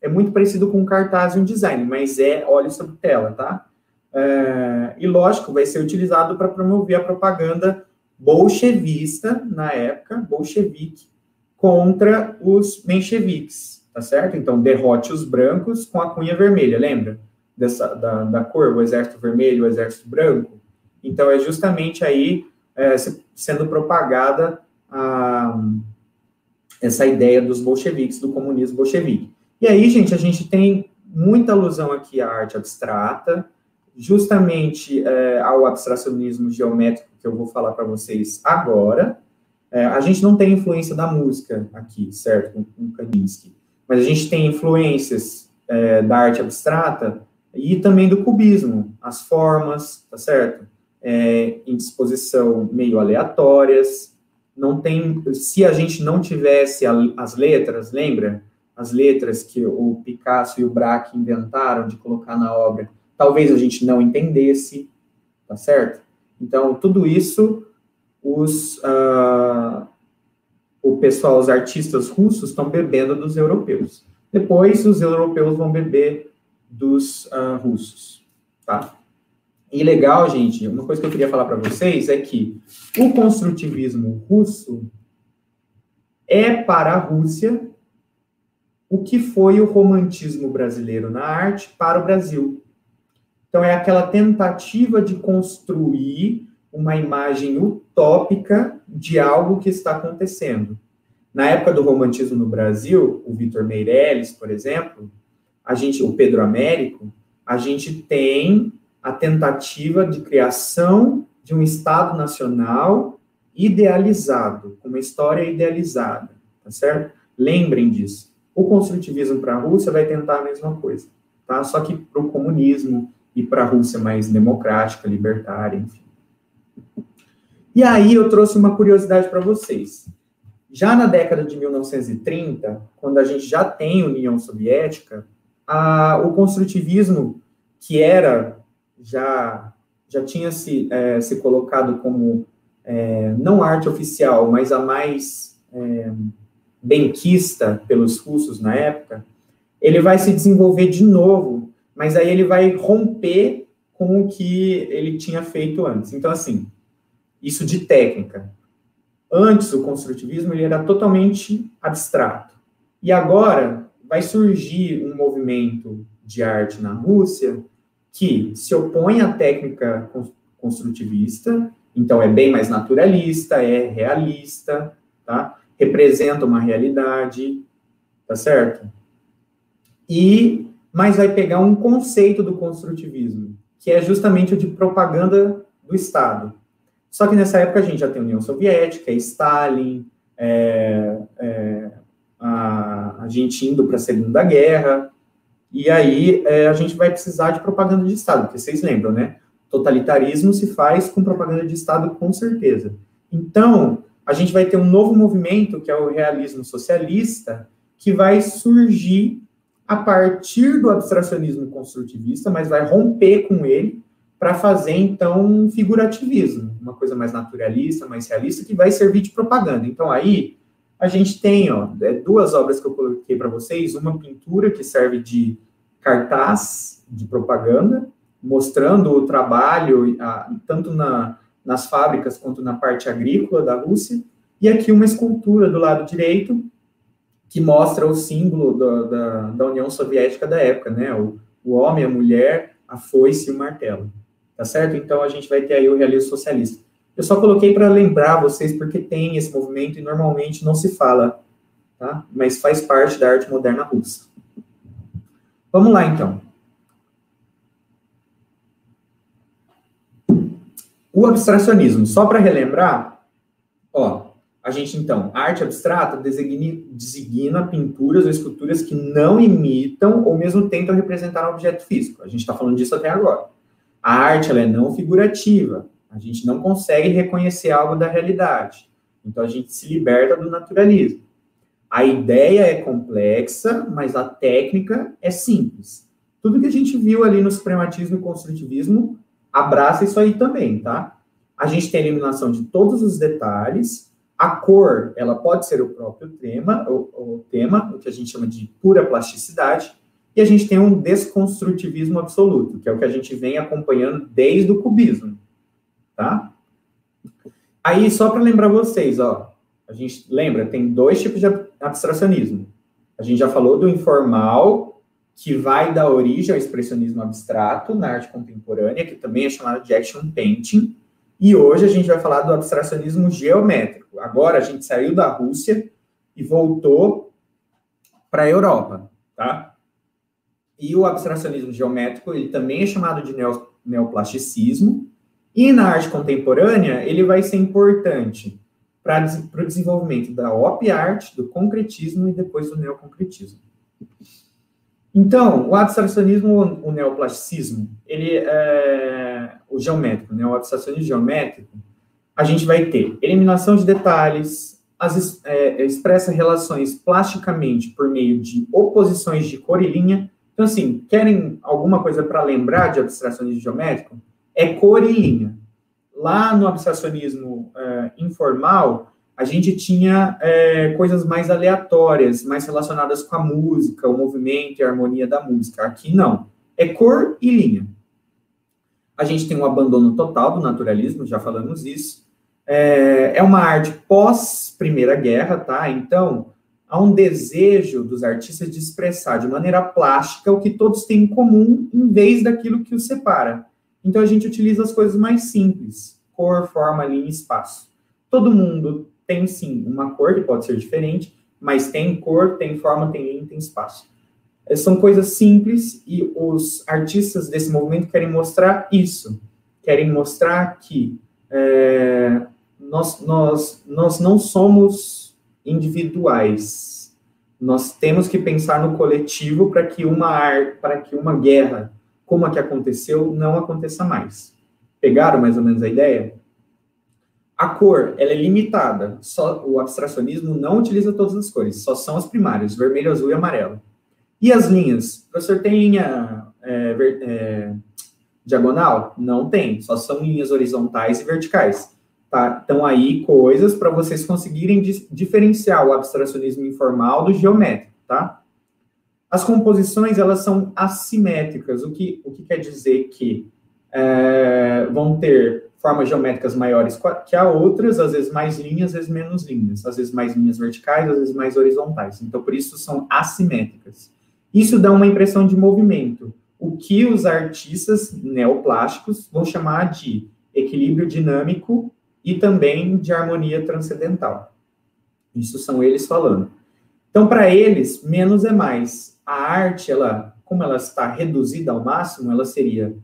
[SPEAKER 1] É muito parecido com cartaz e um design, mas é óleo sobre tela, tá? É, e lógico, vai ser utilizado para promover a propaganda bolchevista, na época, bolchevique, contra os mencheviques, tá certo? Então, derrote os brancos com a cunha vermelha, lembra? Dessa, da, da cor, o exército vermelho, o exército branco. Então, é justamente aí é, sendo propagada a, essa ideia dos bolcheviques, do comunismo bolchevique. E aí, gente, a gente tem muita alusão aqui à arte abstrata, justamente é, ao abstracionismo geométrico que eu vou falar para vocês agora. É, a gente não tem influência da música aqui, certo, com, com Kandinsky, mas a gente tem influências é, da arte abstrata e também do cubismo, as formas, tá certo? é, em disposição meio aleatórias. Não tem, se a gente não tivesse a, as letras, lembra? As letras que o Picasso e o Braque inventaram de colocar na obra, talvez a gente não entendesse, tá certo? Então, tudo isso, os, uh, o pessoal, os artistas russos estão bebendo dos europeus. Depois, os europeus vão beber dos uh, russos, tá? E legal, gente, uma coisa que eu queria falar para vocês é que o construtivismo russo é para a Rússia o que foi o romantismo brasileiro na arte para o Brasil. Então, é aquela tentativa de construir uma imagem utópica de algo que está acontecendo. Na época do romantismo no Brasil, o Vitor Meirelles, por exemplo, a gente, o Pedro Américo, a gente tem a tentativa de criação de um Estado nacional idealizado, uma história idealizada, tá certo? Lembrem disso. O construtivismo para a Rússia vai tentar a mesma coisa, tá? Só que para o comunismo e para a Rússia mais democrática, libertária, enfim. E aí eu trouxe uma curiosidade para vocês. Já na década de 1930, quando a gente já tem União Soviética, a, o construtivismo, que era já já tinha se, é, se colocado como é, não arte oficial, mas a mais é, benquista pelos russos na época, ele vai se desenvolver de novo, mas aí ele vai romper com o que ele tinha feito antes. Então, assim, isso de técnica. Antes, o construtivismo ele era totalmente abstrato. E agora vai surgir um movimento de arte na Rússia que se opõe à técnica construtivista, então é bem mais naturalista, é realista, tá? Representa uma realidade, tá certo? E mas vai pegar um conceito do construtivismo, que é justamente o de propaganda do Estado. Só que nessa época a gente já tem a União Soviética, Stalin, é, é, a, a gente indo para a Segunda Guerra, e aí é, a gente vai precisar de propaganda de Estado, porque vocês lembram, né? Totalitarismo se faz com propaganda de Estado, com certeza. Então, a gente vai ter um novo movimento, que é o realismo socialista, que vai surgir a partir do abstracionismo construtivista, mas vai romper com ele para fazer, então, um figurativismo, uma coisa mais naturalista, mais realista, que vai servir de propaganda. Então, aí, a gente tem ó, é, duas obras que eu coloquei para vocês, uma pintura que serve de cartaz de propaganda, mostrando o trabalho a, tanto na, nas fábricas quanto na parte agrícola da Rússia, e aqui uma escultura do lado direito, que mostra o símbolo da, da, da União Soviética da época, né? O, o homem, a mulher, a foice e o martelo. Tá certo? Então a gente vai ter aí o realismo socialista. Eu só coloquei para lembrar vocês, porque tem esse movimento e normalmente não se fala, tá? Mas faz parte da arte moderna russa. Vamos lá, então. O abstracionismo, só para relembrar, ó, a gente então, arte abstrata designa, designa pinturas ou esculturas que não imitam ou mesmo tentam representar um objeto físico. A gente está falando disso até agora. A arte ela é não figurativa, a gente não consegue reconhecer algo da realidade. Então a gente se liberta do naturalismo. A ideia é complexa, mas a técnica é simples. Tudo que a gente viu ali no suprematismo e construtivismo abraça isso aí também, tá? A gente tem a eliminação de todos os detalhes. A cor, ela pode ser o próprio tema, o, o tema, o que a gente chama de pura plasticidade. E a gente tem um desconstrutivismo absoluto, que é o que a gente vem acompanhando desde o cubismo tá? Aí, só para lembrar vocês, ó, a gente lembra, tem dois tipos de abstracionismo. A gente já falou do informal, que vai dar origem ao expressionismo abstrato na arte contemporânea, que também é chamado de action painting. E hoje a gente vai falar do abstracionismo geométrico. Agora a gente saiu da Rússia e voltou para a Europa, tá? E o abstracionismo geométrico, ele também é chamado de neoplasticismo, e na arte contemporânea, ele vai ser importante para o desenvolvimento da op art, do concretismo e depois do neoconcretismo. Então, o abstracionismo, o neoplasticismo, ele é o geométrico, né, o abstracionismo geométrico, a gente vai ter eliminação de detalhes, as, é, expressa relações plasticamente por meio de oposições de cor e linha. Então, assim, querem alguma coisa para lembrar de abstracionismo geométrico? é cor e linha. Lá no abstracionismo é, informal, a gente tinha é, coisas mais aleatórias, mais relacionadas com a música, o movimento e a harmonia da música. Aqui não. É cor e linha. A gente tem um abandono total do naturalismo, já falamos isso. É, é uma arte pós-Primeira Guerra, tá? Então, há um desejo dos artistas de expressar de maneira plástica o que todos têm em comum, em vez daquilo que os separa. Então a gente utiliza as coisas mais simples, cor, forma, linha, espaço. Todo mundo tem sim uma cor que pode ser diferente, mas tem cor, tem forma, tem linha, tem espaço. É, são coisas simples e os artistas desse movimento querem mostrar isso, querem mostrar que é, nós, nós, nós não somos individuais, nós temos que pensar no coletivo para que uma para que uma guerra como a que aconteceu não aconteça mais. Pegaram mais ou menos a ideia? A cor, ela é limitada. Só o abstracionismo não utiliza todas as cores, só são as primárias, vermelho, azul e amarelo. E as linhas? O professor tem é, é, diagonal? Não tem, só são linhas horizontais e verticais. Tá? Então, aí, coisas para vocês conseguirem diferenciar o abstracionismo informal do geométrico, tá? As composições, elas são assimétricas, o que, o que quer dizer que é, vão ter formas geométricas maiores que a outras, às vezes mais linhas, às vezes menos linhas, às vezes mais linhas verticais, às vezes mais horizontais. Então, por isso são assimétricas. Isso dá uma impressão de movimento, o que os artistas neoplásticos vão chamar de equilíbrio dinâmico e também de harmonia transcendental. Isso são eles falando. Então, para eles, menos é mais. A arte, ela, como ela está reduzida ao máximo, ela seria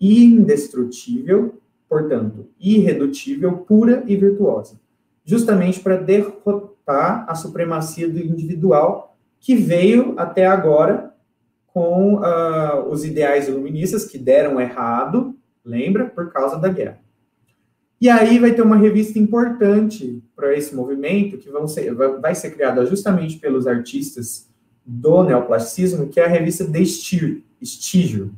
[SPEAKER 1] indestrutível, portanto, irredutível, pura e virtuosa. Justamente para derrotar a supremacia do individual que veio até agora com uh, os ideais iluministas que deram errado, lembra, por causa da guerra. E aí vai ter uma revista importante para esse movimento, que vão ser, vai ser criada justamente pelos artistas do neoplasticismo, que é a revista de Estígio.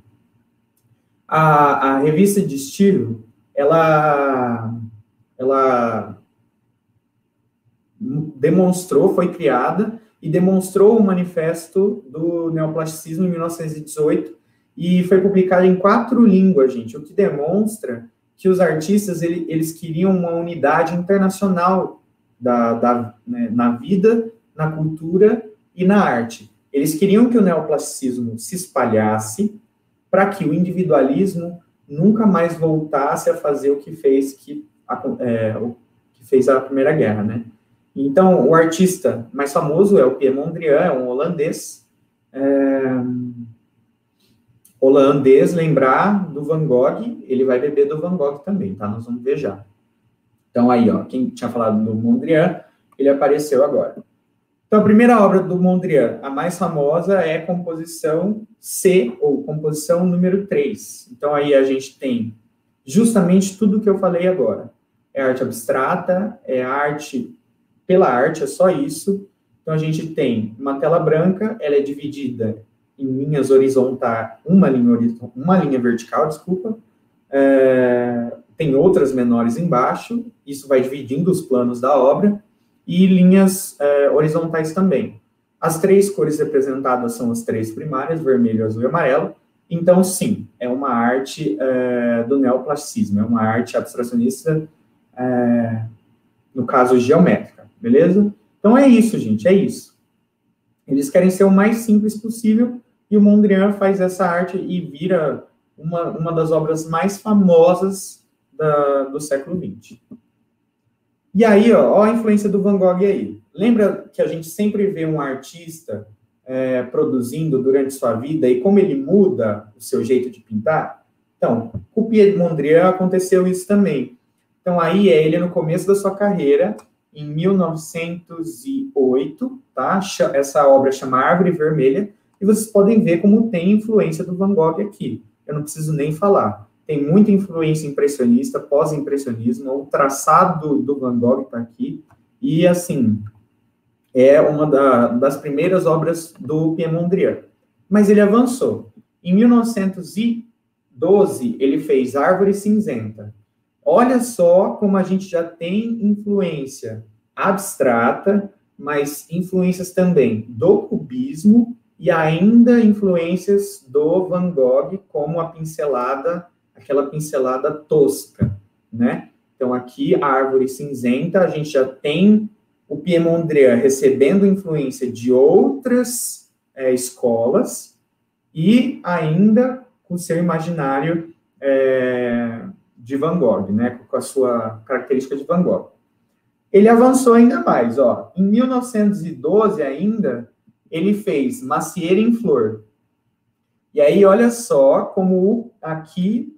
[SPEAKER 1] A, a revista de Estígio, ela, ela demonstrou, foi criada e demonstrou o manifesto do neoplasticismo em 1918 e foi publicado em quatro línguas, gente, o que demonstra que os artistas ele, eles queriam uma unidade internacional da, da né, na vida, na cultura e na arte. Eles queriam que o neoplasticismo se espalhasse para que o individualismo nunca mais voltasse a fazer o que fez que a, é, o que fez a Primeira Guerra, né? Então, o artista mais famoso é o Pierre Mondrian, é um holandês. É, holandês, lembrar do Van Gogh, ele vai beber do Van Gogh também, tá? Nós vamos ver já. Então, aí, ó, quem tinha falado do Mondrian, ele apareceu agora. Então, a primeira obra do Mondrian, a mais famosa, é composição C, ou composição número 3. Então, aí a gente tem justamente tudo que eu falei agora. É arte abstrata, é arte pela arte, é só isso. Então, a gente tem uma tela branca, ela é dividida em linhas horizontais, uma linha, uma linha vertical, desculpa, é, tem outras menores embaixo, isso vai dividindo os planos da obra, e linhas é, horizontais também. As três cores representadas são as três primárias, vermelho, azul e amarelo, então, sim, é uma arte é, do neoplasticismo, é uma arte abstracionista, é, no caso, geométrica, beleza? Então, é isso, gente, é isso. Eles querem ser o mais simples possível, e o Mondrian faz essa arte e vira uma, uma das obras mais famosas da, do século XX. E aí, ó, ó, a influência do Van Gogh aí. Lembra que a gente sempre vê um artista é, produzindo durante sua vida e como ele muda o seu jeito de pintar? Então, com o Piet Mondrian aconteceu isso também. Então, aí é ele no começo da sua carreira, em 1908, tá? Essa obra chama Árvore Vermelha, e vocês podem ver como tem influência do Van Gogh aqui. Eu não preciso nem falar. Tem muita influência impressionista, pós-impressionismo, o traçado do Van Gogh está aqui, e assim, é uma da, das primeiras obras do Pierre Mondrian. Mas ele avançou. Em 1912, ele fez Árvore Cinzenta. Olha só como a gente já tem influência abstrata, mas influências também do cubismo e ainda influências do Van Gogh, como a pincelada, aquela pincelada tosca, né? Então, aqui, a árvore cinzenta, a gente já tem o Piemondrian recebendo influência de outras é, escolas e ainda com seu imaginário é, de Van Gogh, né? Com a sua característica de Van Gogh. ele avançou ainda mais, ó. Em 1912 ainda, ele fez Macieira em Flor. E aí, olha só como aqui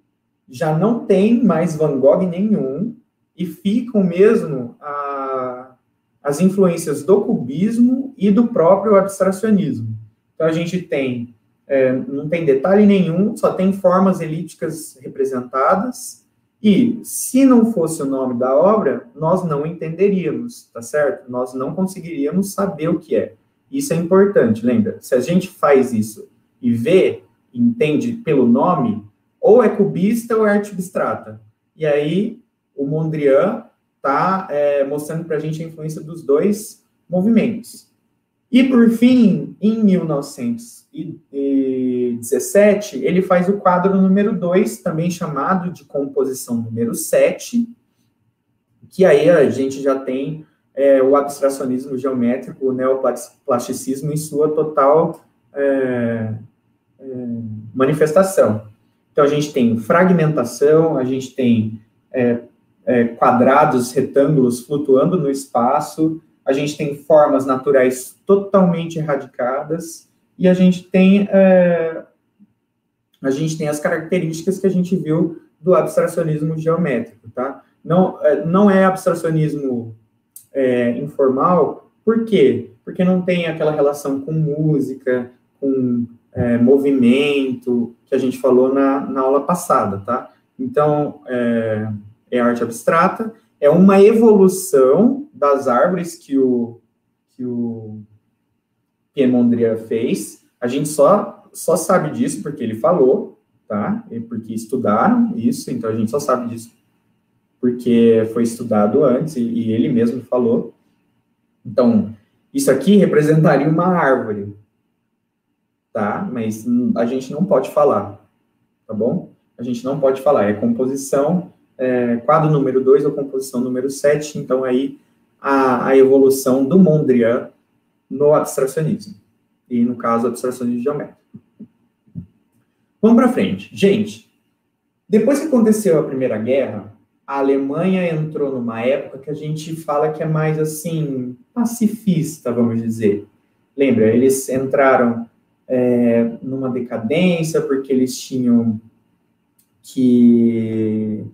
[SPEAKER 1] já não tem mais Van Gogh nenhum e ficam mesmo a, as influências do cubismo e do próprio abstracionismo. Então, a gente tem, é, não tem detalhe nenhum, só tem formas elípticas representadas, e se não fosse o nome da obra, nós não entenderíamos, tá certo? Nós não conseguiríamos saber o que é. Isso é importante, lembra? Se a gente faz isso e vê, entende pelo nome, ou é cubista ou é arte abstrata. E aí, o Mondrian está é, mostrando para a gente a influência dos dois movimentos. E, por fim, em 1917, ele faz o quadro número 2, também chamado de composição número 7, que aí a gente já tem é, o abstracionismo geométrico, o neoplasticismo em sua total é, é, manifestação. Então, a gente tem fragmentação, a gente tem é, é, quadrados, retângulos flutuando no espaço, a gente tem formas naturais totalmente erradicadas, e a gente tem, é, a gente tem as características que a gente viu do abstracionismo geométrico, tá? Não, não é abstracionismo é, informal, por quê? Porque não tem aquela relação com música, com é, movimento, que a gente falou na, na aula passada, tá? Então, é, é arte abstrata, é uma evolução das árvores que o, que o Piemondria fez. A gente só, só sabe disso porque ele falou, tá? E porque estudaram isso, então a gente só sabe disso porque foi estudado antes e, ele mesmo falou. Então, isso aqui representaria uma árvore, tá? Mas a gente não pode falar, tá bom? A gente não pode falar, é composição, é, quadro número 2 ou composição número 7, então aí a, a evolução do Mondrian no abstracionismo, e no caso, abstracionismo geométrico. Vamos para frente. Gente, depois que aconteceu a Primeira Guerra, a Alemanha entrou numa época que a gente fala que é mais assim, pacifista, vamos dizer. Lembra, eles entraram é, numa decadência porque eles tinham que,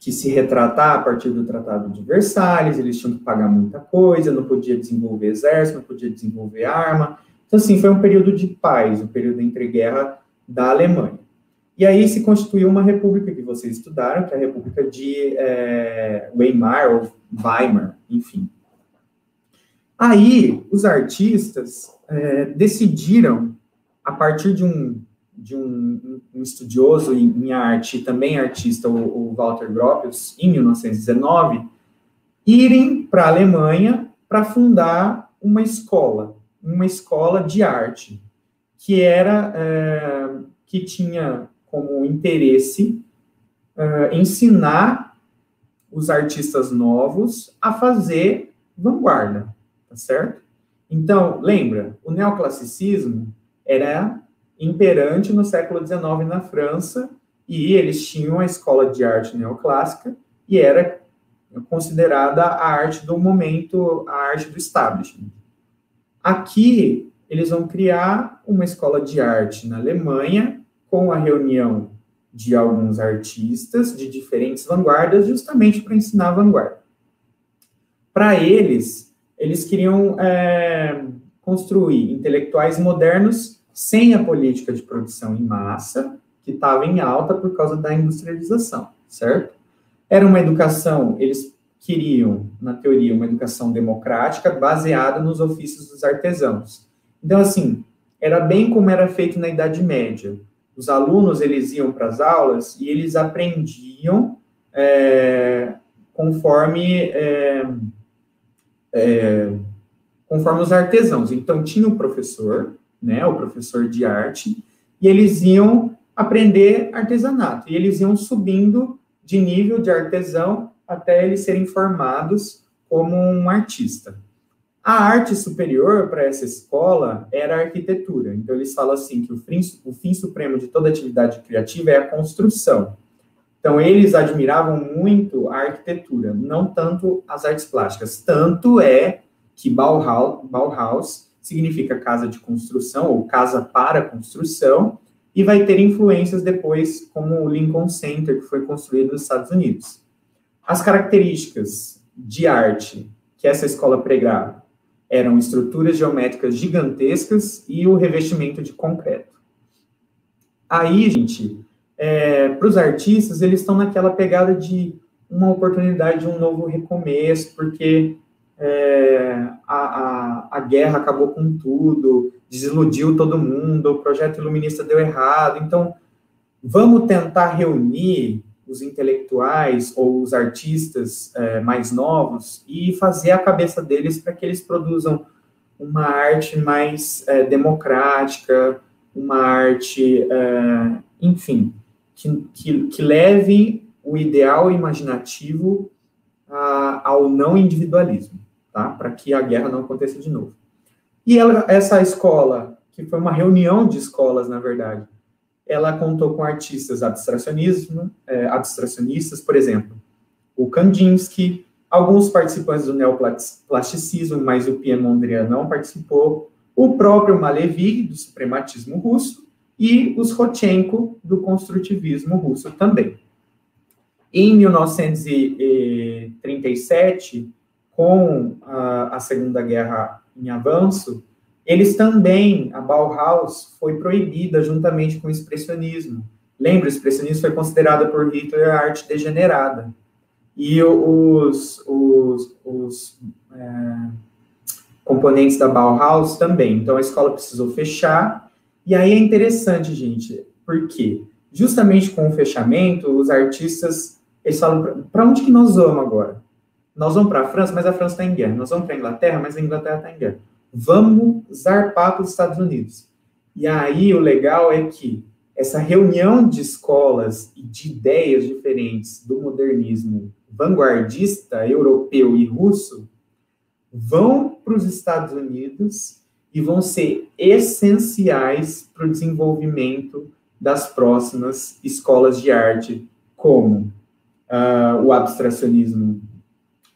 [SPEAKER 1] que se retratar a partir do Tratado de Versalhes, eles tinham que pagar muita coisa, não podia desenvolver exército, não podia desenvolver arma. Então, assim, foi um período de paz, um período entre guerra da Alemanha. E aí se constituiu uma república que vocês estudaram, que é a República de é, Weimar, ou Weimar, enfim. Aí, os artistas é, decidiram, a partir de um, de um, um estudioso em, em, arte, também artista, o, o Walter Gropius, em 1919, irem para a Alemanha para fundar uma escola, uma escola de arte, que era, é, que tinha como interesse uh, ensinar os artistas novos a fazer vanguarda, tá certo? Então, lembra, o neoclassicismo era imperante no século XIX na França e eles tinham a escola de arte neoclássica e era considerada a arte do momento, a arte do establishment. Aqui, eles vão criar uma escola de arte na Alemanha com a reunião de alguns artistas de diferentes vanguardas, justamente para ensinar a vanguarda. Para eles, eles queriam é, construir intelectuais modernos sem a política de produção em massa, que estava em alta por causa da industrialização, certo? Era uma educação, eles queriam, na teoria, uma educação democrática baseada nos ofícios dos artesãos. Então, assim, era bem como era feito na Idade Média os alunos eles iam para as aulas e eles aprendiam é, conforme é, é, conforme os artesãos. Então tinha o professor, né, o professor de arte, e eles iam aprender artesanato e eles iam subindo de nível de artesão até eles serem formados como um artista. A arte superior para essa escola era a arquitetura. Então, eles falam assim que o fim, o fim supremo de toda atividade criativa é a construção. Então, eles admiravam muito a arquitetura, não tanto as artes plásticas. Tanto é que Bauhaus, Bauhaus significa casa de construção, ou casa para construção, e vai ter influências depois, como o Lincoln Center, que foi construído nos Estados Unidos. As características de arte que essa escola pregava eram estruturas geométricas gigantescas e o revestimento de concreto. Aí, gente, é, para os artistas, eles estão naquela pegada de uma oportunidade de um novo recomeço, porque é, a, a, a, guerra acabou com tudo, desiludiu todo mundo, o projeto iluminista deu errado, então vamos tentar reunir os intelectuais ou os artistas é, mais novos e fazer a cabeça deles para que eles produzam uma arte mais é, democrática, uma arte, é, enfim, que, que, que, leve o ideal imaginativo a, ao não individualismo, tá? Para que a guerra não aconteça de novo. E ela, essa escola, que foi uma reunião de escolas, na verdade, ela contou com artistas abstracionismo, é, abstracionistas, por exemplo, o Kandinsky, alguns participantes do neoplasticismo, mas o Pierre Mondrian não participou, o próprio Malevich, do suprematismo russo, e os Rodchenko, do construtivismo russo também. Em 1937, com a, a Segunda Guerra em avanço, eles também, a Bauhaus foi proibida juntamente com o expressionismo. Lembra, o expressionismo foi considerado por Hitler arte degenerada. E os, os, os é, componentes da Bauhaus também. Então a escola precisou fechar. E aí é interessante, gente, porque justamente com o fechamento, os artistas eles falam: para onde que nós vamos agora? Nós vamos para a França, mas a França está em guerra. Nós vamos para a Inglaterra, mas a Inglaterra está em guerra vamos zarpar para os Estados Unidos. E aí o legal é que essa reunião de escolas e de ideias diferentes do modernismo vanguardista europeu e russo vão para os Estados Unidos e vão ser essenciais para o desenvolvimento das próximas escolas de arte, como uh, o abstracionismo,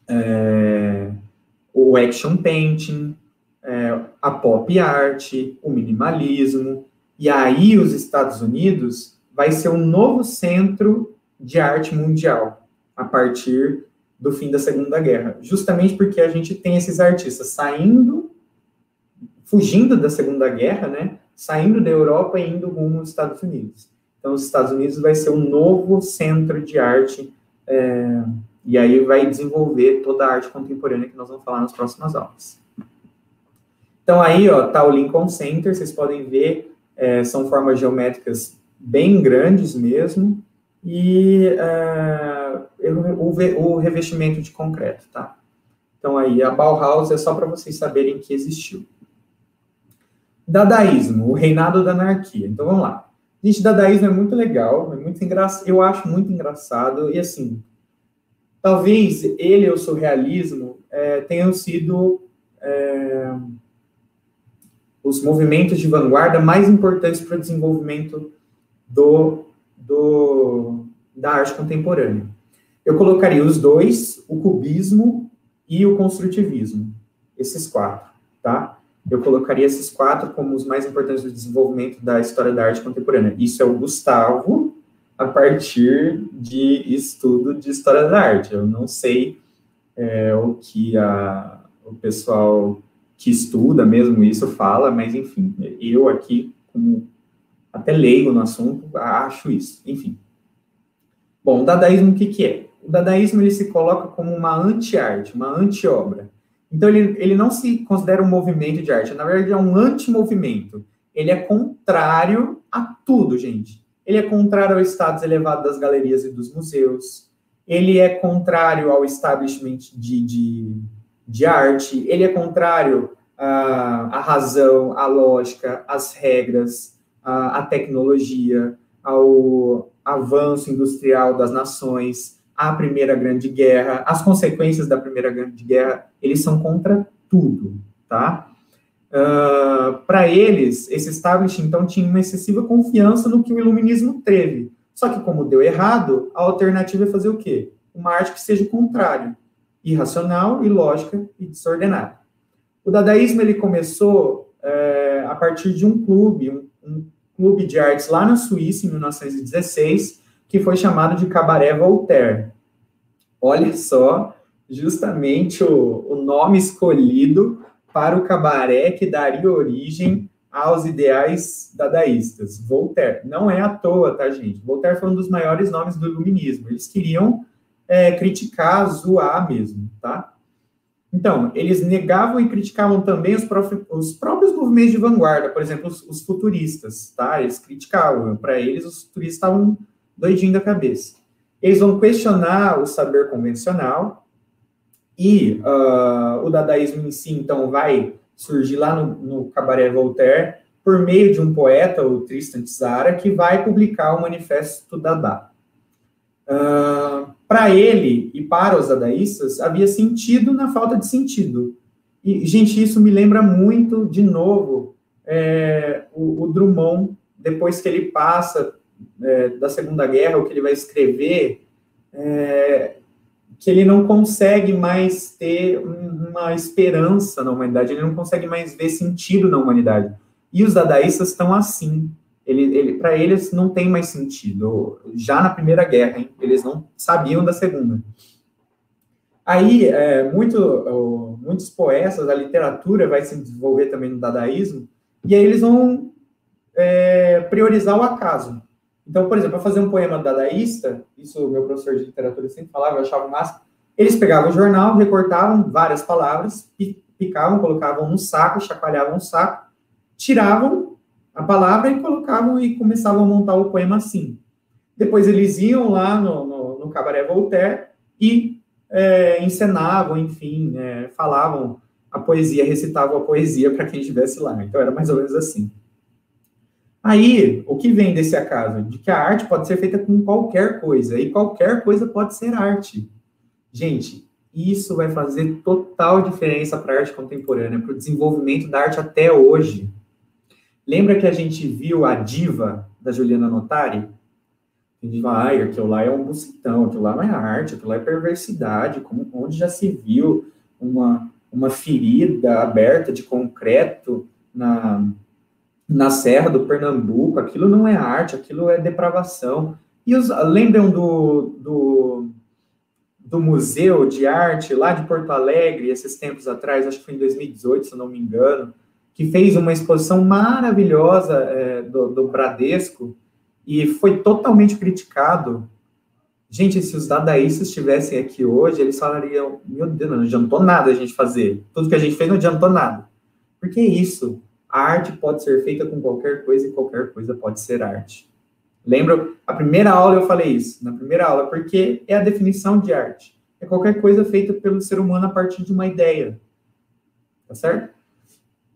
[SPEAKER 1] uh, o action painting, é, a pop art, o minimalismo, e aí os Estados Unidos vai ser um novo centro de arte mundial a partir do fim da Segunda Guerra, justamente porque a gente tem esses artistas saindo, fugindo da Segunda Guerra, né, saindo da Europa e indo rumo aos Estados Unidos. Então, os Estados Unidos vai ser um novo centro de arte, é, e aí vai desenvolver toda a arte contemporânea que nós vamos falar nas próximas aulas. Então aí, ó, tá o Lincoln Center, vocês podem ver, é, são formas geométricas bem grandes mesmo, e é, o, o, revestimento de concreto, tá? Então aí, a Bauhaus é só para vocês saberem que existiu. Dadaísmo, o reinado da anarquia. Então vamos lá. Gente, dadaísmo é muito legal, é muito engraçado, eu acho muito engraçado, e assim, talvez ele o surrealismo é, tenham sido é, os movimentos de vanguarda mais importantes para o desenvolvimento do, do, da arte contemporânea. Eu colocaria os dois, o cubismo e o construtivismo, esses quatro, tá? Eu colocaria esses quatro como os mais importantes do desenvolvimento da história da arte contemporânea. Isso é o Gustavo, a partir de estudo de história da arte. Eu não sei é, o que a, o pessoal que estuda mesmo isso fala, mas enfim, eu aqui, como até leigo no assunto, acho isso, enfim. Bom, o dadaísmo o que, que é? O dadaísmo ele se coloca como uma anti-arte, uma anti-obra. Então ele, ele não se considera um movimento de arte, na verdade é um anti-movimento. Ele é contrário a tudo, gente. Ele é contrário ao status elevado das galerias e dos museus. Ele é contrário ao establishment de, de de arte, ele é contrário à, à razão, à lógica, às regras, à, à tecnologia, ao avanço industrial das nações, à Primeira Grande Guerra, as consequências da Primeira Grande Guerra, eles são contra tudo, tá? Uh, Para eles, esse establishment, então, tinha uma excessiva confiança no que o iluminismo teve. Só que como deu errado, a alternativa é fazer o quê? Uma arte que seja o contrário, irracional, ilógica e desordenada. O dadaísmo ele começou é, a partir de um clube, um, um clube de artes lá na Suíça, em 1916, que foi chamado de Cabaré Voltaire. Olha só, justamente o, o nome escolhido para o cabaré que daria origem aos ideais dadaístas. Voltaire. Não é à toa, tá, gente? Voltaire foi um dos maiores nomes do iluminismo. Eles queriam é, criticar, zoar mesmo, tá? Então, eles negavam e criticavam também os, os próprios movimentos de vanguarda, por exemplo, os, os futuristas, tá? Eles criticavam. Para eles, os futuristas estavam doidinhos da cabeça. Eles vão questionar o saber convencional e uh, o dadaísmo em si, então, vai surgir lá no, no Cabaré Voltaire por meio de um poeta, o Tristan Tzara, que vai publicar o Manifesto Dada. Uh, para ele e para os dadaístas, havia sentido na falta de sentido. E, gente, isso me lembra muito, de novo, é, o, o, Drummond, depois que ele passa é, da Segunda Guerra, o que ele vai escrever, é, que ele não consegue mais ter uma esperança na humanidade, ele não consegue mais ver sentido na humanidade. E os dadaístas estão assim. Ele, ele, Para eles não tem mais sentido. Já na Primeira Guerra, hein? eles não sabiam da Segunda. Aí, é, muito, muitos poetas, a literatura vai se desenvolver também no dadaísmo, e aí eles vão é, priorizar o acaso. Então, por exemplo, para fazer um poema dadaísta, isso meu professor de literatura sempre falava, eu achava massa, eles pegavam o jornal, recortavam várias palavras, picavam, colocavam no saco, chacoalhavam o saco, tiravam a palavra e colocavam e começavam a montar o poema assim. Depois eles iam lá no, no, no Cabaré Voltaire e é, encenavam, enfim, é, falavam a poesia, recitavam a poesia para quem estivesse lá. Então era mais ou menos assim. Aí, o que vem desse acaso? De que a arte pode ser feita com qualquer coisa, e qualquer coisa pode ser arte. Gente, isso vai fazer total diferença para a arte contemporânea, para o desenvolvimento da arte até hoje. Lembra que a gente viu a diva da Juliana Notari? A gente fala, ai, aquilo lá é um bucetão, aquilo lá não é arte, aquilo lá é perversidade, como, onde já se viu uma, uma ferida aberta de concreto na, na Serra do Pernambuco, aquilo não é arte, aquilo é depravação. E os, lembram do, do, do Museu de Arte lá de Porto Alegre, esses tempos atrás, acho que foi em 2018, se não me engano, que fez uma exposição maravilhosa é, do, do Bradesco e foi totalmente criticado. Gente, se os dadaístas estivessem aqui hoje, eles falariam: Meu Deus, não adiantou nada a gente fazer. Tudo que a gente fez não adiantou nada. Porque é isso. A arte pode ser feita com qualquer coisa e qualquer coisa pode ser arte. Lembra? A primeira aula eu falei isso, na primeira aula, porque é a definição de arte. É qualquer coisa feita pelo ser humano a partir de uma ideia. Tá certo?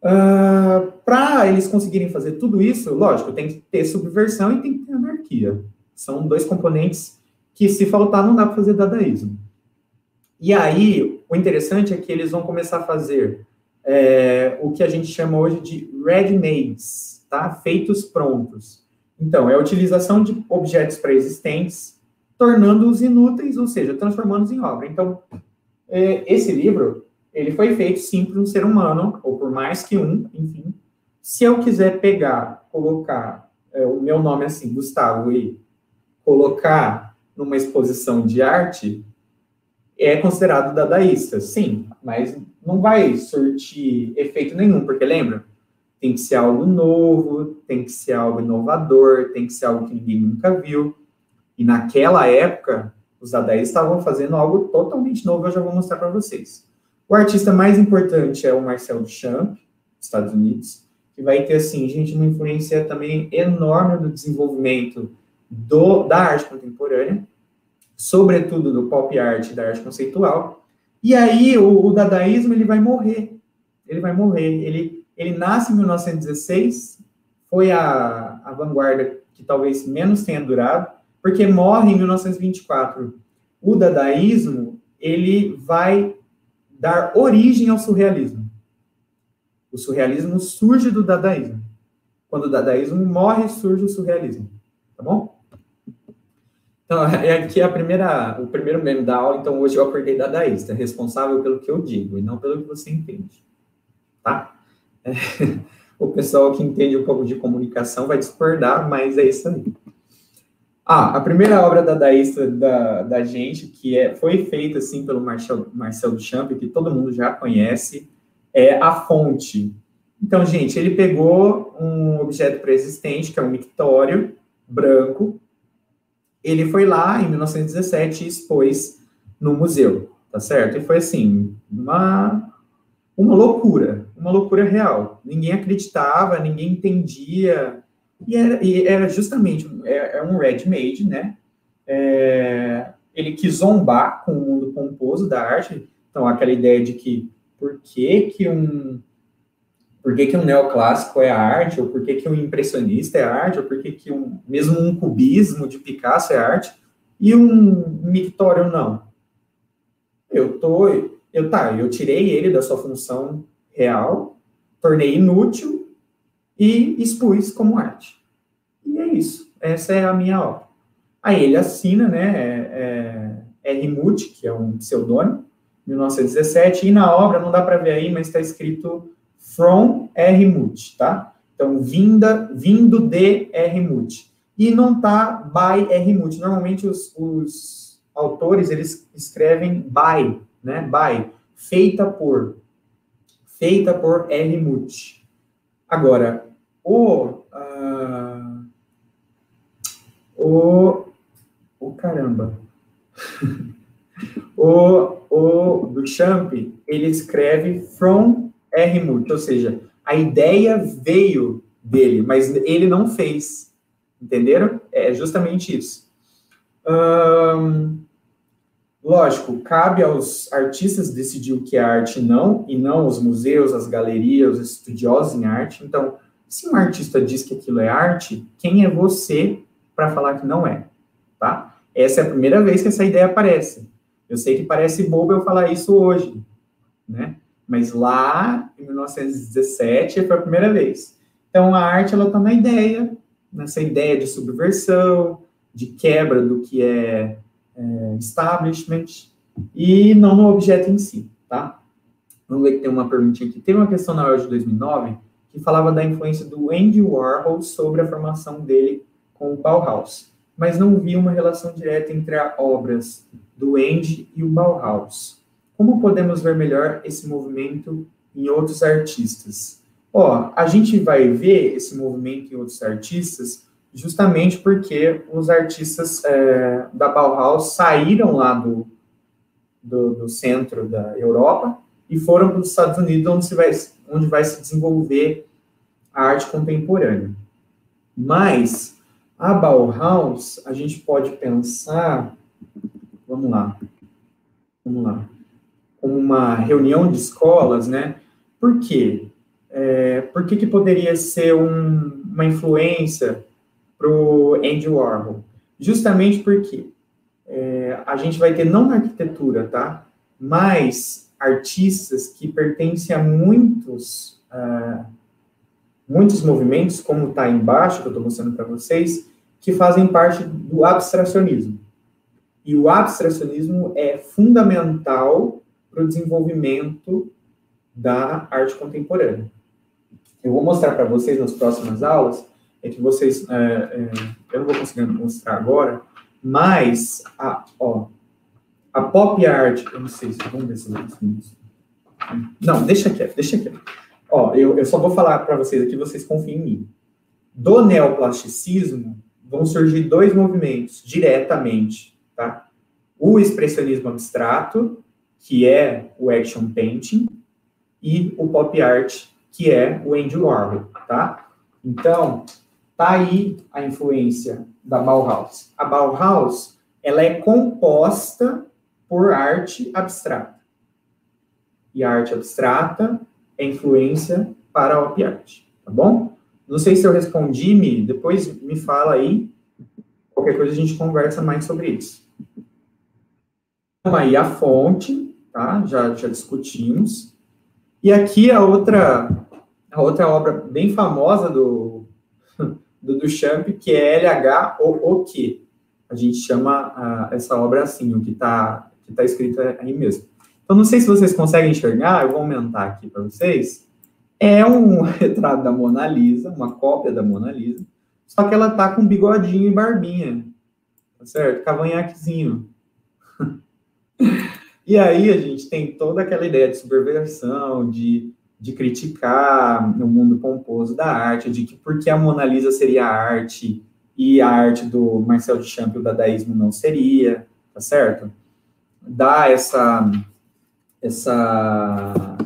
[SPEAKER 1] Uh, ah, Para eles conseguirem fazer tudo isso, lógico, tem que ter subversão e tem que ter anarquia. São dois componentes que, se faltar, não dá para fazer dadaísmo. E aí, o interessante é que eles vão começar a fazer é, o que a gente chama hoje de ready-mades, tá? Feitos prontos. Então, é a utilização de objetos pré-existentes, tornando-os inúteis, ou seja, transformando-os em obra. Então, é, esse livro, ele foi feito sim por um ser humano, ou por mais que um, enfim. Se eu quiser pegar, colocar é, o meu nome assim, Gustavo, e colocar numa exposição de arte, é considerado dadaísta, sim, mas não vai surtir efeito nenhum, porque lembra? Tem que ser algo novo, tem que ser algo inovador, tem que ser algo que ninguém nunca viu. E naquela época, os dadaístas estavam fazendo algo totalmente novo, eu já vou mostrar para vocês. O artista mais importante é o Marcel Duchamp, Estados Unidos, que vai ter, assim, gente, uma influência também enorme no desenvolvimento do, da arte contemporânea, sobretudo do pop art da arte conceitual. E aí o, o, dadaísmo ele vai morrer. Ele vai morrer. Ele, ele nasce em 1916, foi a, a vanguarda que talvez menos tenha durado, porque morre em 1924. O dadaísmo ele vai dar origem ao surrealismo. O surrealismo surge do dadaísmo. Quando o dadaísmo morre, surge o surrealismo. Tá bom? Então, é aqui a primeira, o primeiro meme da aula, então hoje eu acordei da Daísta, responsável pelo que eu digo e não pelo que você entende, tá? É, o pessoal que entende um pouco de comunicação vai discordar, mas é isso aí. Ah, a primeira obra da Daísta da, da gente, que é, foi feita, assim, pelo Marcel, Marcel Duchamp, que todo mundo já conhece, é A Fonte. Então, gente, ele pegou um objeto pré-existente, que é um mictório branco, ele foi lá em 1917 e expôs no museu, tá certo? E foi assim, uma, uma loucura, uma loucura real. Ninguém acreditava, ninguém entendia, e era, e era justamente, é, é um ready-made, né? É, ele quis zombar com o mundo pomposo da arte, então aquela ideia de que por que que um por que, que um neoclássico é arte, ou por que, que um impressionista é arte, ou por que, que um, mesmo um cubismo de Picasso é arte, e um mictório não. Eu tô, eu tá, eu tirei ele da sua função real, tornei inútil e expus como arte. E é isso. Essa é a minha obra. Aí ele assina, né, é, é, R. Muti, que é um pseudônimo, 1917, e na obra, não dá para ver aí, mas está escrito from R. Muti, tá? Então, vinda, vindo de R. Muti. E não tá by R. Muti. Normalmente os, os autores, eles escrevem by, né? By, feita por. Feita por R. Muti. Agora, o... Uh, o... O caramba. o, o Duchamp, ele escreve from R. Muth, ou seja, a ideia veio dele, mas ele não fez. Entenderam? É justamente isso. Hum, lógico, cabe aos artistas decidir o que é arte não, e não os museus, as galerias, os estudiosos em arte. Então, se um artista diz que aquilo é arte, quem é você para falar que não é? Tá? Essa é a primeira vez que essa ideia aparece. Eu sei que parece bobo eu falar isso hoje, né? Mas lá, em 1917, foi a primeira vez. Então, a arte, ela está na ideia, nessa ideia de subversão, de quebra do que é, é establishment, e não no objeto em si, tá? Vamos ver que tem uma perguntinha aqui. Tem uma questão na hora de 2009 que falava da influência do Andy Warhol sobre a formação dele com o Bauhaus, mas não vi uma relação direta entre as obras do Andy e o Bauhaus. Como podemos ver melhor esse movimento em outros artistas? Ó, a gente vai ver esse movimento em outros artistas justamente porque os artistas é, da Bauhaus saíram lá do, do, do, centro da Europa e foram para os Estados Unidos, onde, se vai, onde vai se desenvolver a arte contemporânea. Mas a Bauhaus, a gente pode pensar, vamos lá, vamos lá uma reunião de escolas, né? Por quê? É, por que, que poderia ser um, uma influência para o Andy Warhol? Justamente porque é, a gente vai ter, não na arquitetura, tá? Mas artistas que pertencem a muitos, uh, muitos movimentos, como está embaixo, que eu estou mostrando para vocês, que fazem parte do abstracionismo. E o abstracionismo é fundamental para o desenvolvimento da arte contemporânea. Eu vou mostrar para vocês nas próximas aulas, é que vocês, é, é, eu não vou conseguir mostrar agora, mas a, ó, a pop art, eu não sei se vamos ver se eu Não, deixa quieto, deixa quieto. Ó, eu, eu só vou falar para vocês aqui, vocês confiem em mim. Do neoplasticismo vão surgir dois movimentos diretamente, tá? O expressionismo abstrato que é o action painting, e o pop art, que é o Andy Warhol, tá? Então, tá aí a influência da Bauhaus. A Bauhaus, ela é composta por arte abstrata. E a arte abstrata é influência para a pop art, tá bom? Não sei se eu respondi, me depois me fala aí. Qualquer coisa a gente conversa mais sobre isso. Então, aí a fonte, tá? Já, já discutimos. E aqui a outra, a outra obra bem famosa do, do Duchamp, que é LH ou o que. a gente chama essa obra assim, o que está que tá escrito aí mesmo. Então, não sei se vocês conseguem enxergar, eu vou aumentar aqui para vocês. É um retrato da Mona Lisa, uma cópia da Mona Lisa, só que ela tá com bigodinho e barbinha, tá certo? Cavanhaquezinho. e aí a gente tem toda aquela ideia de subversão, de, de criticar o mundo pomposo da arte, de que porque a Mona Lisa seria arte e a arte do Marcel Duchamp e o dadaísmo não seria, tá certo? Dá essa essa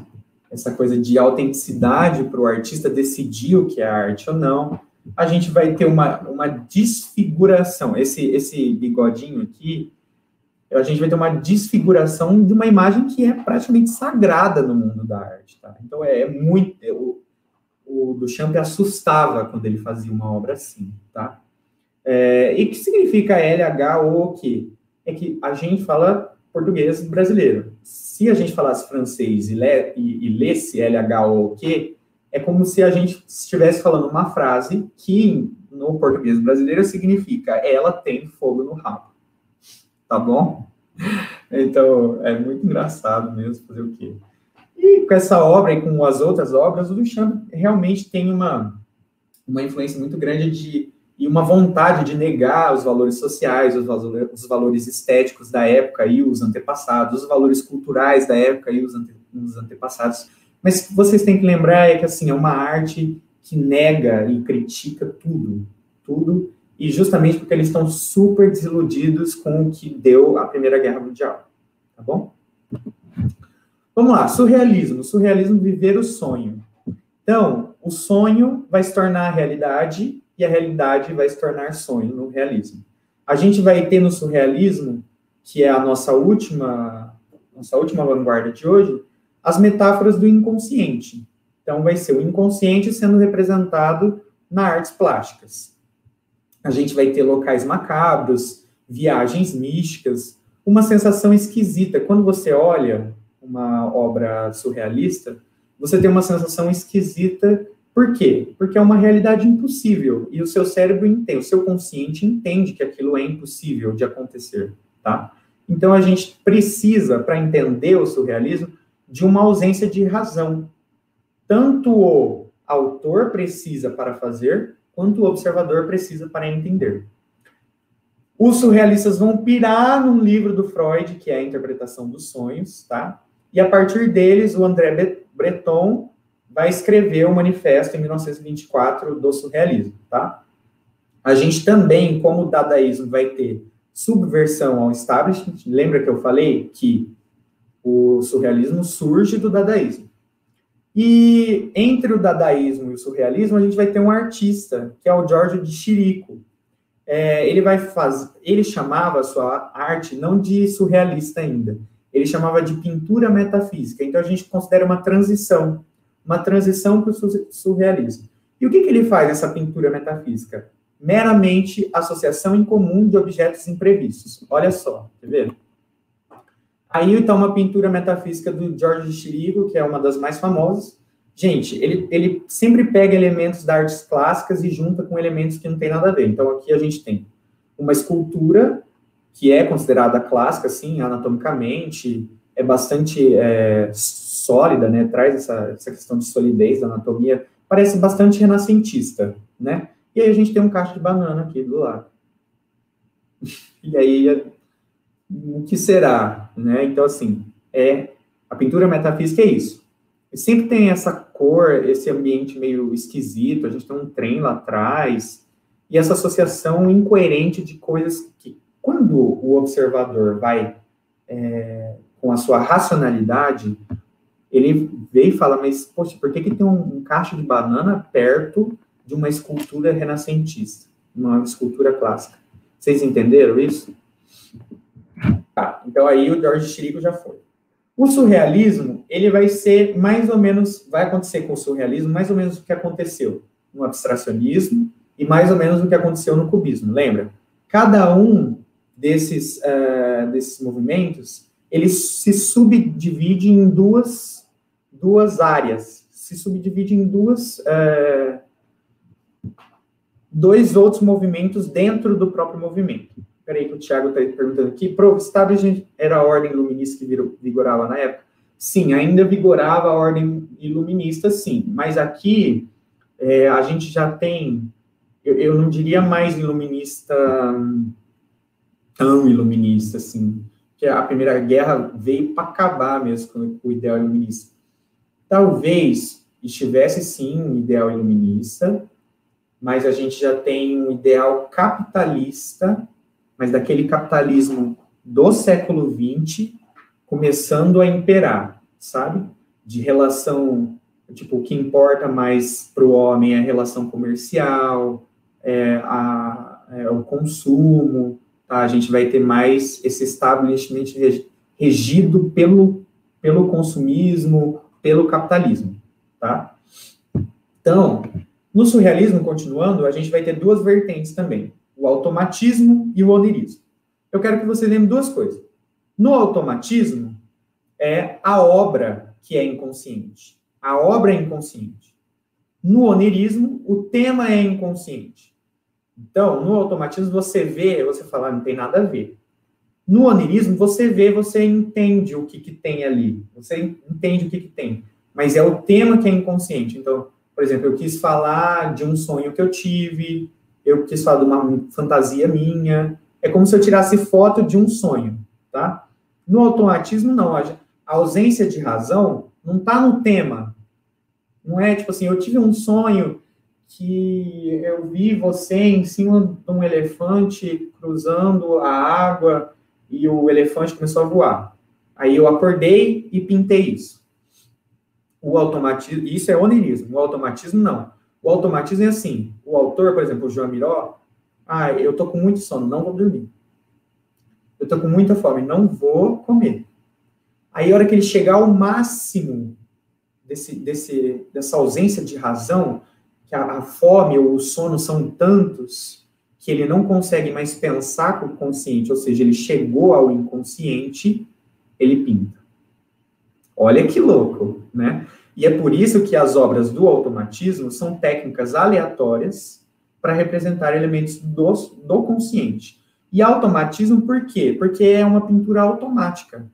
[SPEAKER 1] essa coisa de autenticidade para o artista decidir o que é arte ou não. A gente vai ter uma, uma desfiguração. Esse, esse bigodinho aqui, a gente vai ter uma desfiguração de uma imagem que é praticamente sagrada no mundo da arte. Tá? Então, é, é muito. É, o, o Duchamp assustava quando ele fazia uma obra assim. Tá? É, e o que significa LH ou o quê? É que a gente fala português brasileiro. Se a gente falasse francês e, lê, e, e lesse L-H-O-Q, é como se a gente estivesse falando uma frase que no português brasileiro significa ela tem fogo no rabo. Tá bom? Então, é muito engraçado mesmo fazer o quê? E com essa obra e com as outras obras, o Duchamp realmente tem uma, uma influência muito grande de e uma vontade de negar os valores sociais, os valores, os valores estéticos da época e os antepassados, os valores culturais da época e os, ante, os antepassados. Mas vocês têm que lembrar é que assim é uma arte que nega e critica tudo, tudo, e justamente porque eles estão super desiludidos com o que deu a Primeira Guerra Mundial, tá bom? Vamos lá, surrealismo. Surrealismo, viver o sonho. Então, o sonho vai se tornar realidade e a realidade vai se tornar sonho no realismo. A gente vai ter no surrealismo, que é a nossa última, nossa última vanguarda de hoje, as metáforas do inconsciente. Então, vai ser o inconsciente sendo representado nas artes plásticas. A gente vai ter locais macabros, viagens místicas, uma sensação esquisita. Quando você olha uma obra surrealista, você tem uma sensação esquisita por quê? Porque é uma realidade impossível e o seu cérebro entende, o seu consciente entende que aquilo é impossível de acontecer, tá? Então a gente precisa, para entender o surrealismo, de uma ausência de razão. Tanto o autor precisa para fazer, quanto o observador precisa para entender. Os surrealistas vão pirar num livro do Freud, que é a interpretação dos sonhos, tá? E a partir deles, o André Breton vai escrever o manifesto em 1924 do surrealismo, tá? A gente também, como o dadaísmo vai ter subversão ao establishment, lembra que eu falei que o surrealismo surge do dadaísmo. E entre o dadaísmo e o surrealismo, a gente vai ter um artista, que é o Giorgio de Chirico. É, ele vai fazer, ele chamava a sua arte não de surrealista ainda, ele chamava de pintura metafísica. Então a gente considera uma transição uma transição para o surrealismo. E o que, que ele faz nessa pintura metafísica? Meramente associação em comum de objetos imprevistos. Olha só, quer ver? Aí está uma pintura metafísica do George Chirico, que é uma das mais famosas. Gente, ele, ele sempre pega elementos da artes clássicas e junta com elementos que não tem nada a ver. Então aqui a gente tem uma escultura que é considerada clássica, assim, anatomicamente, é bastante é, sólida, né? Traz essa, essa questão de solidez da anatomia, parece bastante renascentista, né? E aí a gente tem um cacho de banana aqui do lado. E aí, o que será, né? Então, assim, é a pintura metafísica é isso. E sempre tem essa cor, esse ambiente meio esquisito, a gente tem um trem lá atrás, e essa associação incoerente de coisas que, quando o observador vai é, com a sua racionalidade, ele veio e fala, mas, poxa, por que, que tem um, um cacho de banana perto de uma escultura renascentista, uma escultura clássica? Vocês entenderam isso? Tá, então aí o George Chirico já foi. O surrealismo, ele vai ser mais ou menos, vai acontecer com o surrealismo mais ou menos o que aconteceu no abstracionismo e mais ou menos o que aconteceu no cubismo, lembra? Cada um desses, uh, desses movimentos, ele se subdivide em duas duas áreas, se subdivide em duas, é, dois outros movimentos dentro do próprio movimento. Peraí, que o Thiago está perguntando aqui. Pro, estado era a ordem iluminista que vigorava na época? Sim, ainda vigorava a ordem iluminista, sim. Mas aqui é, a gente já tem, eu, eu, não diria mais iluminista, tão iluminista, assim. Que a Primeira Guerra veio para acabar mesmo com o ideal iluminista. Talvez estivesse sim um ideal iluminista, mas a gente já tem um ideal capitalista mas daquele capitalismo do século XX começando a imperar, sabe? De relação, tipo, o que importa mais para o homem é a relação comercial, é, a, é o consumo, tá? A gente vai ter mais esse establishment regido pelo, pelo consumismo, pelo capitalismo, tá? Então, no surrealismo, continuando, a gente vai ter duas vertentes também o automatismo e o onirismo. Eu quero que você lembre duas coisas. No automatismo, é a obra que é inconsciente. A obra é inconsciente. No onirismo, o tema é inconsciente. Então, no automatismo, você vê, você fala, ah, não tem nada a ver. No onirismo, você vê, você entende o que, que tem ali. Você entende o que, que tem. Mas é o tema que é inconsciente. Então, por exemplo, eu quis falar de um sonho que eu tive, eu quis falar de uma fantasia minha. É como se eu tirasse foto de um sonho, tá? No automatismo, não. A ausência de razão não está no tema. Não é tipo assim, eu tive um sonho que eu vi você em cima de um elefante cruzando a água e o elefante começou a voar. Aí eu acordei e pintei isso. O automatismo, isso é onirismo. O automatismo não. O automatismo é assim: o autor, por exemplo, o João Miró, ah, eu tô com muito sono, não vou dormir. Eu tô com muita fome, não vou comer. Aí, a hora que ele chegar ao máximo desse, desse, dessa ausência de razão, que a, a fome ou o sono são tantos que ele não consegue mais pensar com o consciente, ou seja, ele chegou ao inconsciente, ele pinta. Olha que louco, né? E é por isso que as obras do automatismo são técnicas aleatórias para representar elementos do, do consciente. E automatismo por quê? Porque é uma pintura automática,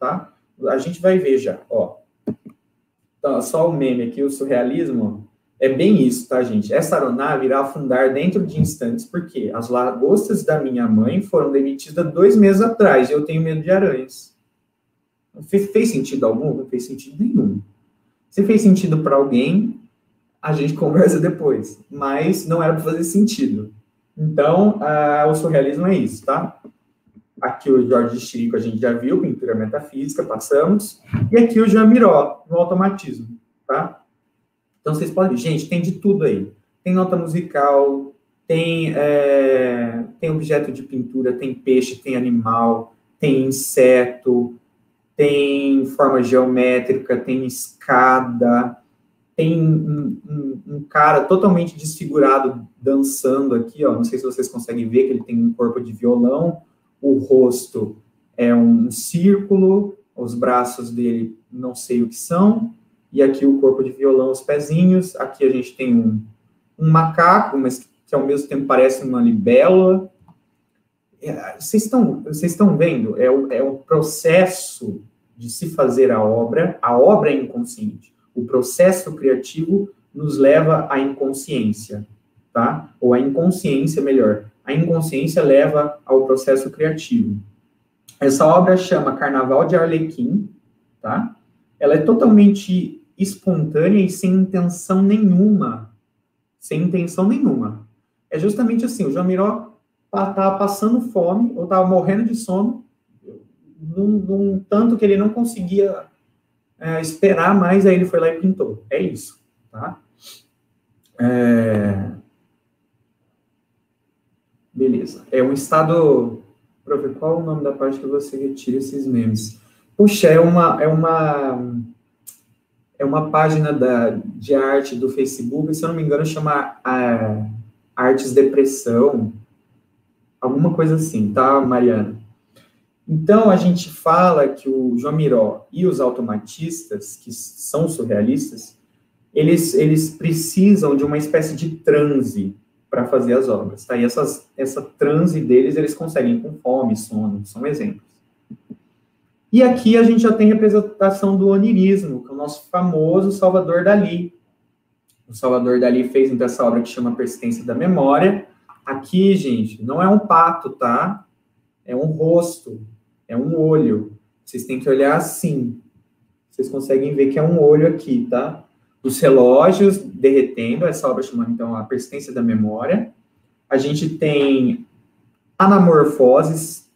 [SPEAKER 1] tá? A gente vai ver já, ó. Então, só o meme aqui, o surrealismo, é bem isso, tá, gente? Essa aeronave irá afundar dentro de instantes, porque as lagostas da minha mãe foram demitidas dois meses atrás e eu tenho medo de aranhas. Fez, fez sentido algum? Não fez sentido nenhum. Se fez sentido para alguém, a gente conversa depois. Mas não era para fazer sentido. Então, uh, o surrealismo é isso, tá? Aqui o Jorge Chirico a gente já viu, pintura metafísica, passamos. E aqui o Jean Miró, no automatismo, tá? Então, vocês podem... Gente, tem de tudo aí. Tem nota musical, tem, é, tem objeto de pintura, tem peixe, tem animal, tem inseto, tem forma geométrica, tem escada, tem um, um, um, cara totalmente desfigurado dançando aqui, ó. Não sei se vocês conseguem ver que ele tem um corpo de violão, o rosto é um círculo, os braços dele não sei o que são, e aqui o corpo de violão, os pezinhos. Aqui a gente tem um, um macaco, mas que ao mesmo tempo parece uma libélula. É, vocês estão, vocês estão vendo? É o, é o processo de se fazer a obra, a obra é inconsciente. O processo criativo nos leva à inconsciência, tá? Ou à inconsciência, melhor. A inconsciência leva ao processo criativo. Essa obra chama Carnaval de Arlequim, tá? Ela é totalmente espontânea e sem intenção nenhuma. Sem intenção nenhuma. É justamente assim, o João estava passando fome, ou estava morrendo de sono, num, num tanto que ele não conseguia é, esperar mais, aí ele foi lá e pintou. É isso, tá? É... Beleza. É um estado... Qual o nome da parte que você retira esses memes? Puxa, é uma... É uma é uma página da, de arte do Facebook, se eu não me engano, chama é, Artes Depressão, alguma coisa assim, tá, Mariana? Então, a gente fala que o João Miró e os automatistas, que são surrealistas, eles, eles precisam de uma espécie de transe, para fazer as obras, tá? E essas, essa transe deles, eles conseguem com fome, sono, são exemplos. E aqui a gente já tem representação do onirismo, que é o nosso famoso Salvador Dali. O Salvador Dali fez então essa obra que chama Persistência da Memória. Aqui, gente, não é um pato, tá? É um rosto, é um olho. Vocês têm que olhar assim. Vocês conseguem ver que é um olho aqui, tá? Os relógios derretendo, essa obra chama então a persistência da memória. A gente tem anamorfoses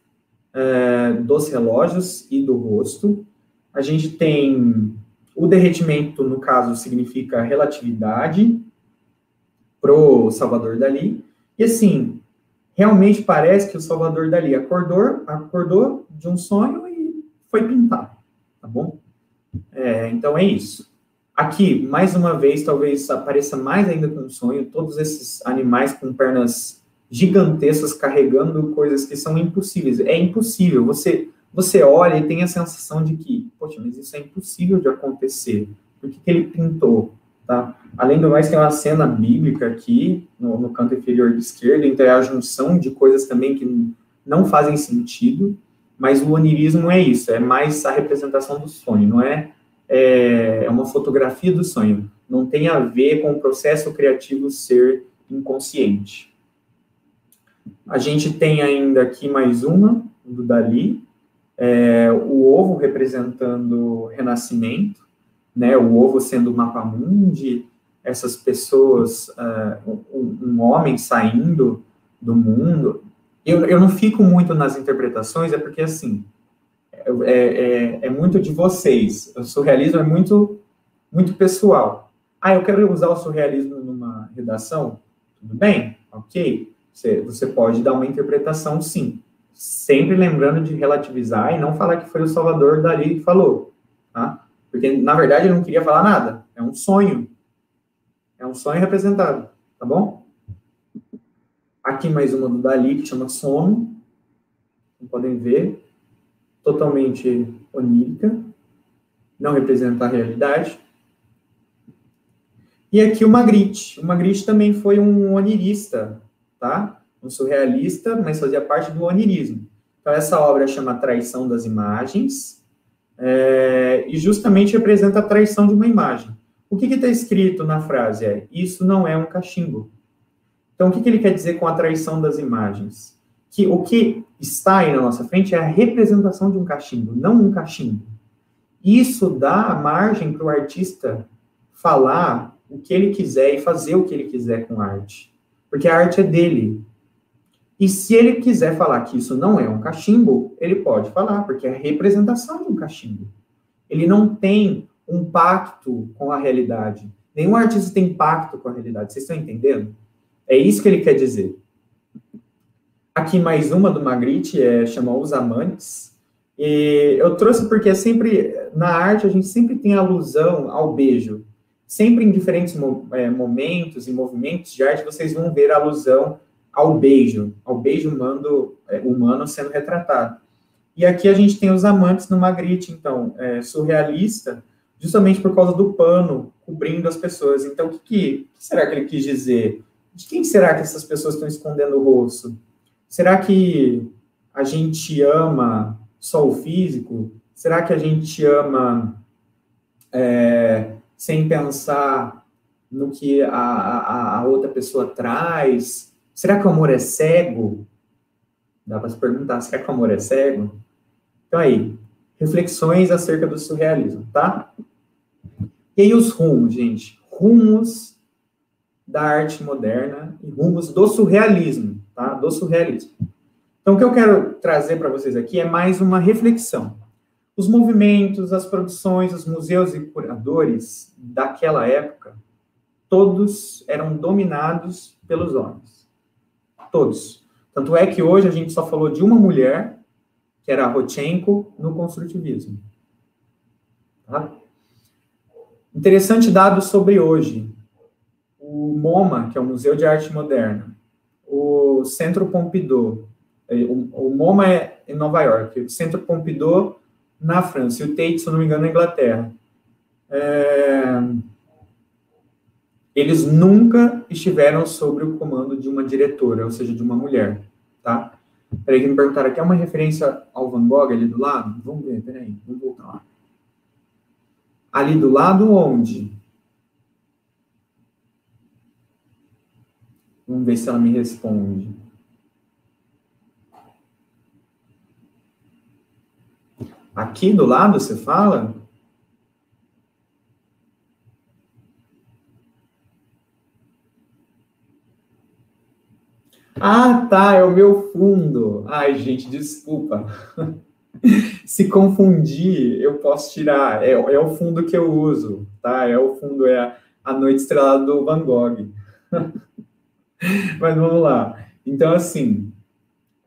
[SPEAKER 1] é, dos relógios e do rosto. A gente tem o derretimento, no caso, significa relatividade pro Salvador Dali. E assim, realmente parece que o Salvador Dali acordou, acordou de um sonho e foi pintar, tá bom? É, então é isso. Aqui, mais uma vez, talvez apareça mais ainda com sonho, todos esses animais com pernas gigantescas carregando coisas que são impossíveis. É impossível. Você você olha e tem a sensação de que, poxa, mas isso é impossível de acontecer. Por que, que ele pintou? Tá? Além do mais, tem uma cena bíblica aqui, no, no canto inferior então é a junção de coisas também que não fazem sentido, mas o onirismo é isso, é mais a representação do sonho, não é, é, é uma fotografia do sonho, não tem a ver com o processo criativo ser inconsciente. A gente tem ainda aqui mais uma, do Dali, é, o ovo representando renascimento, né, o ovo sendo o mapa mundi, essas pessoas, uh, um, um, homem saindo do mundo. Eu, eu não fico muito nas interpretações, é porque, assim, é, é, é muito de vocês. O surrealismo é muito, muito pessoal. Ah, eu quero usar o surrealismo numa redação? Tudo bem, ok. Você, você pode dar uma interpretação, sim. Sempre lembrando de relativizar e não falar que foi o Salvador Dali que falou, tá? Porque, na verdade, ele não queria falar nada. É um sonho. É um sonho representado, tá bom? Aqui mais uma do Dali, que chama Sono. Como podem ver, totalmente onírica. Não representa a realidade. E aqui o Magritte. O Magritte também foi um onirista, tá? Um surrealista, mas fazia parte do onirismo. Então, essa obra chama Traição das Imagens, é, e justamente representa a traição de uma imagem. O que está escrito na frase é: Isso não é um cachimbo. Então, o que, que ele quer dizer com a traição das imagens? Que o que está aí na nossa frente é a representação de um cachimbo, não um cachimbo. Isso dá margem para o artista falar o que ele quiser e fazer o que ele quiser com arte. Porque a arte é dele. E se ele quiser falar que isso não é um cachimbo, ele pode falar, porque é a representação de um cachimbo. Ele não tem um pacto com a realidade. Nenhum artista tem pacto com a realidade. Vocês estão entendendo? É isso que ele quer dizer. Aqui mais uma do Magritte, é, chamou Os Amantes. E eu trouxe porque é sempre, na arte, a gente sempre tem alusão ao beijo. Sempre em diferentes é, momentos e movimentos de arte, vocês vão ver alusão ao beijo, ao beijo humano, é, humano sendo retratado. E aqui a gente tem os amantes no Magritte, então, é, surrealista, justamente por causa do pano cobrindo as pessoas. Então, o que, que, que, será que ele quis dizer? De quem será que essas pessoas estão escondendo o rosto? Será que a gente ama só o físico? Será que a gente ama é, sem pensar no que a, a, a outra pessoa traz? Será que o amor é cego? Dá para se perguntar, será que o amor é cego? Então aí, reflexões acerca do surrealismo, tá? E aí os rumos, gente? Rumos da arte moderna e rumos do surrealismo, tá? Do surrealismo. Então, o que eu quero trazer para vocês aqui é mais uma reflexão. Os movimentos, as produções, os museus e curadores daquela época, todos eram dominados pelos homens todos. Tanto é que hoje a gente só falou de uma mulher, que era a Rodchenko, no construtivismo. Tá? Interessante dado sobre hoje. O MoMA, que é o Museu de Arte Moderna, o Centro Pompidou, é, o MoMA é em Nova York, o Centro Pompidou na França, e o Tate, se eu não me engano, na Inglaterra. É... eles nunca estiveram sob o comando de uma diretora, ou seja, de uma mulher, tá? Peraí, que me perguntaram aqui, é uma referência ao Van Gogh ali do lado? Vamos ver, peraí, vamos voltar lá. Ali do lado onde? Vamos ver se ela me responde. Aqui do lado você fala? Ah, tá, é o meu fundo. Ai, gente, desculpa. Se confundir, eu posso tirar. É, é, o fundo que eu uso, tá? É o fundo, é a, a Noite Estrelada do Van Gogh. Mas vamos lá. Então, assim,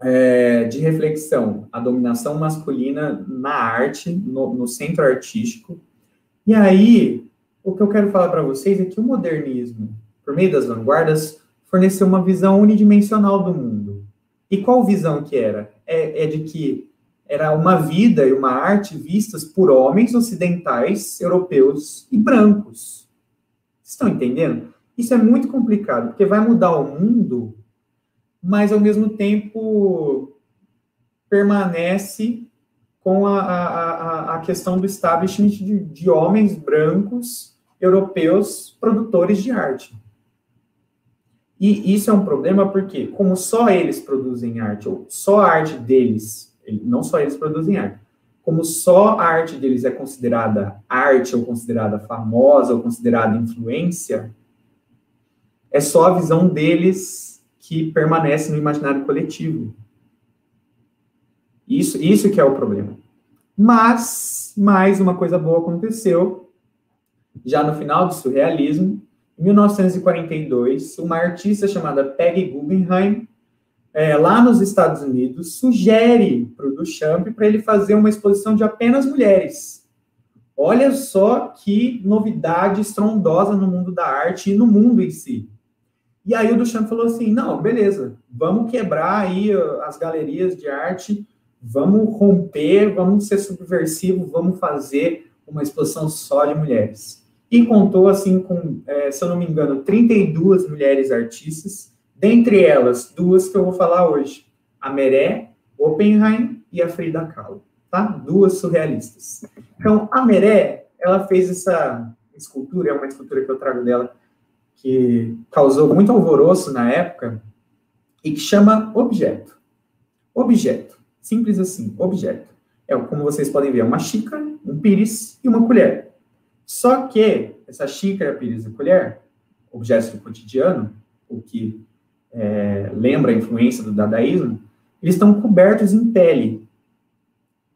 [SPEAKER 1] é, de reflexão, a dominação masculina na arte, no, no centro artístico. E aí, o que eu quero falar para vocês é que o modernismo, por meio das vanguardas, forneceu uma visão unidimensional do mundo. E qual visão que era? É, é de que era uma vida e uma arte vistas por homens ocidentais, europeus e brancos. Estão entendendo? Isso é muito complicado, porque vai mudar o mundo, mas ao mesmo tempo permanece com a, a, a questão do establishment de, de homens brancos europeus produtores de arte. E isso é um problema porque, como só eles produzem arte, ou só a arte deles, não só eles produzem arte, como só a arte deles é considerada arte, ou considerada famosa, ou considerada influência, é só a visão deles que permanece no imaginário coletivo. Isso, isso que é o problema. Mas, mais uma coisa boa aconteceu, já no final do surrealismo, em 1942, uma artista chamada Peggy Guggenheim, é, lá nos Estados Unidos, sugere para o Duchamp para ele fazer uma exposição de apenas mulheres. Olha só que novidade estrondosa no mundo da arte e no mundo em si. E aí o Duchamp falou assim, não, beleza, vamos quebrar aí as galerias de arte, vamos romper, vamos ser subversivo, vamos fazer uma exposição só de mulheres e contou, assim, com, é, se eu não me engano, 32 mulheres artistas, dentre elas, duas que eu vou falar hoje, a Meré Oppenheim e a Frida Kahlo, tá? Duas surrealistas. Então, a Meré, ela fez essa escultura, é uma escultura que eu trago dela, que causou muito alvoroço na época, e que chama Objeto. Objeto. Simples assim, objeto. É, como vocês podem ver, é uma xícara, um pires e uma colher. Só que essa xícara, pires e colher, objetos do cotidiano, o que é, lembra a influência do dadaísmo, eles estão cobertos em pele.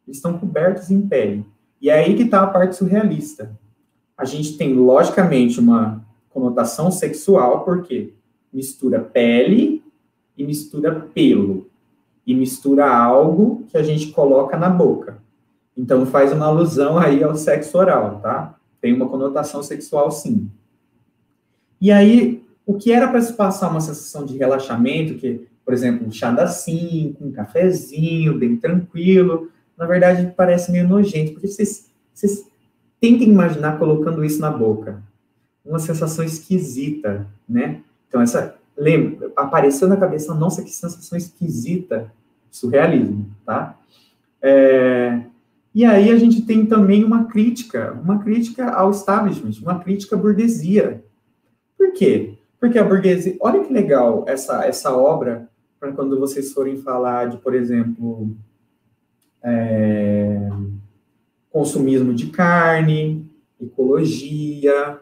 [SPEAKER 1] Eles estão cobertos em pele. E é aí que está a parte surrealista. A gente tem, logicamente, uma conotação sexual, porque mistura pele e mistura pelo. E mistura algo que a gente coloca na boca. Então faz uma alusão aí ao sexo oral, tá? Tem uma conotação sexual, sim. E aí, o que era para se passar uma sensação de relaxamento, que, por exemplo, um chá da cinco, um cafezinho, bem tranquilo, na verdade parece meio nojento, porque vocês, vocês tentem imaginar colocando isso na boca. Uma sensação esquisita, né? Então, essa. Lembra, apareceu na cabeça, nossa, que sensação esquisita. Surrealismo, tá? É, e aí a gente tem também uma crítica, uma crítica ao establishment, uma crítica à burguesia. Por quê? Porque a burguesia, olha que legal essa, essa obra, para quando vocês forem falar de, por exemplo, é, consumismo de carne, ecologia,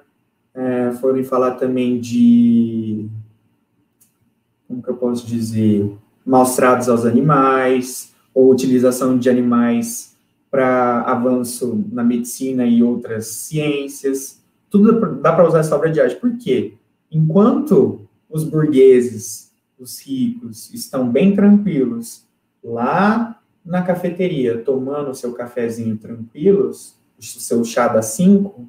[SPEAKER 1] é, forem falar também de, como que eu posso dizer, maus tratos aos animais, ou utilização de animais para avanço na medicina e outras ciências. Tudo dá para usar essa obra de arte. Por quê? Enquanto os burgueses, os ricos, estão bem tranquilos lá na cafeteria, tomando seu cafezinho tranquilos, o seu chá das cinco,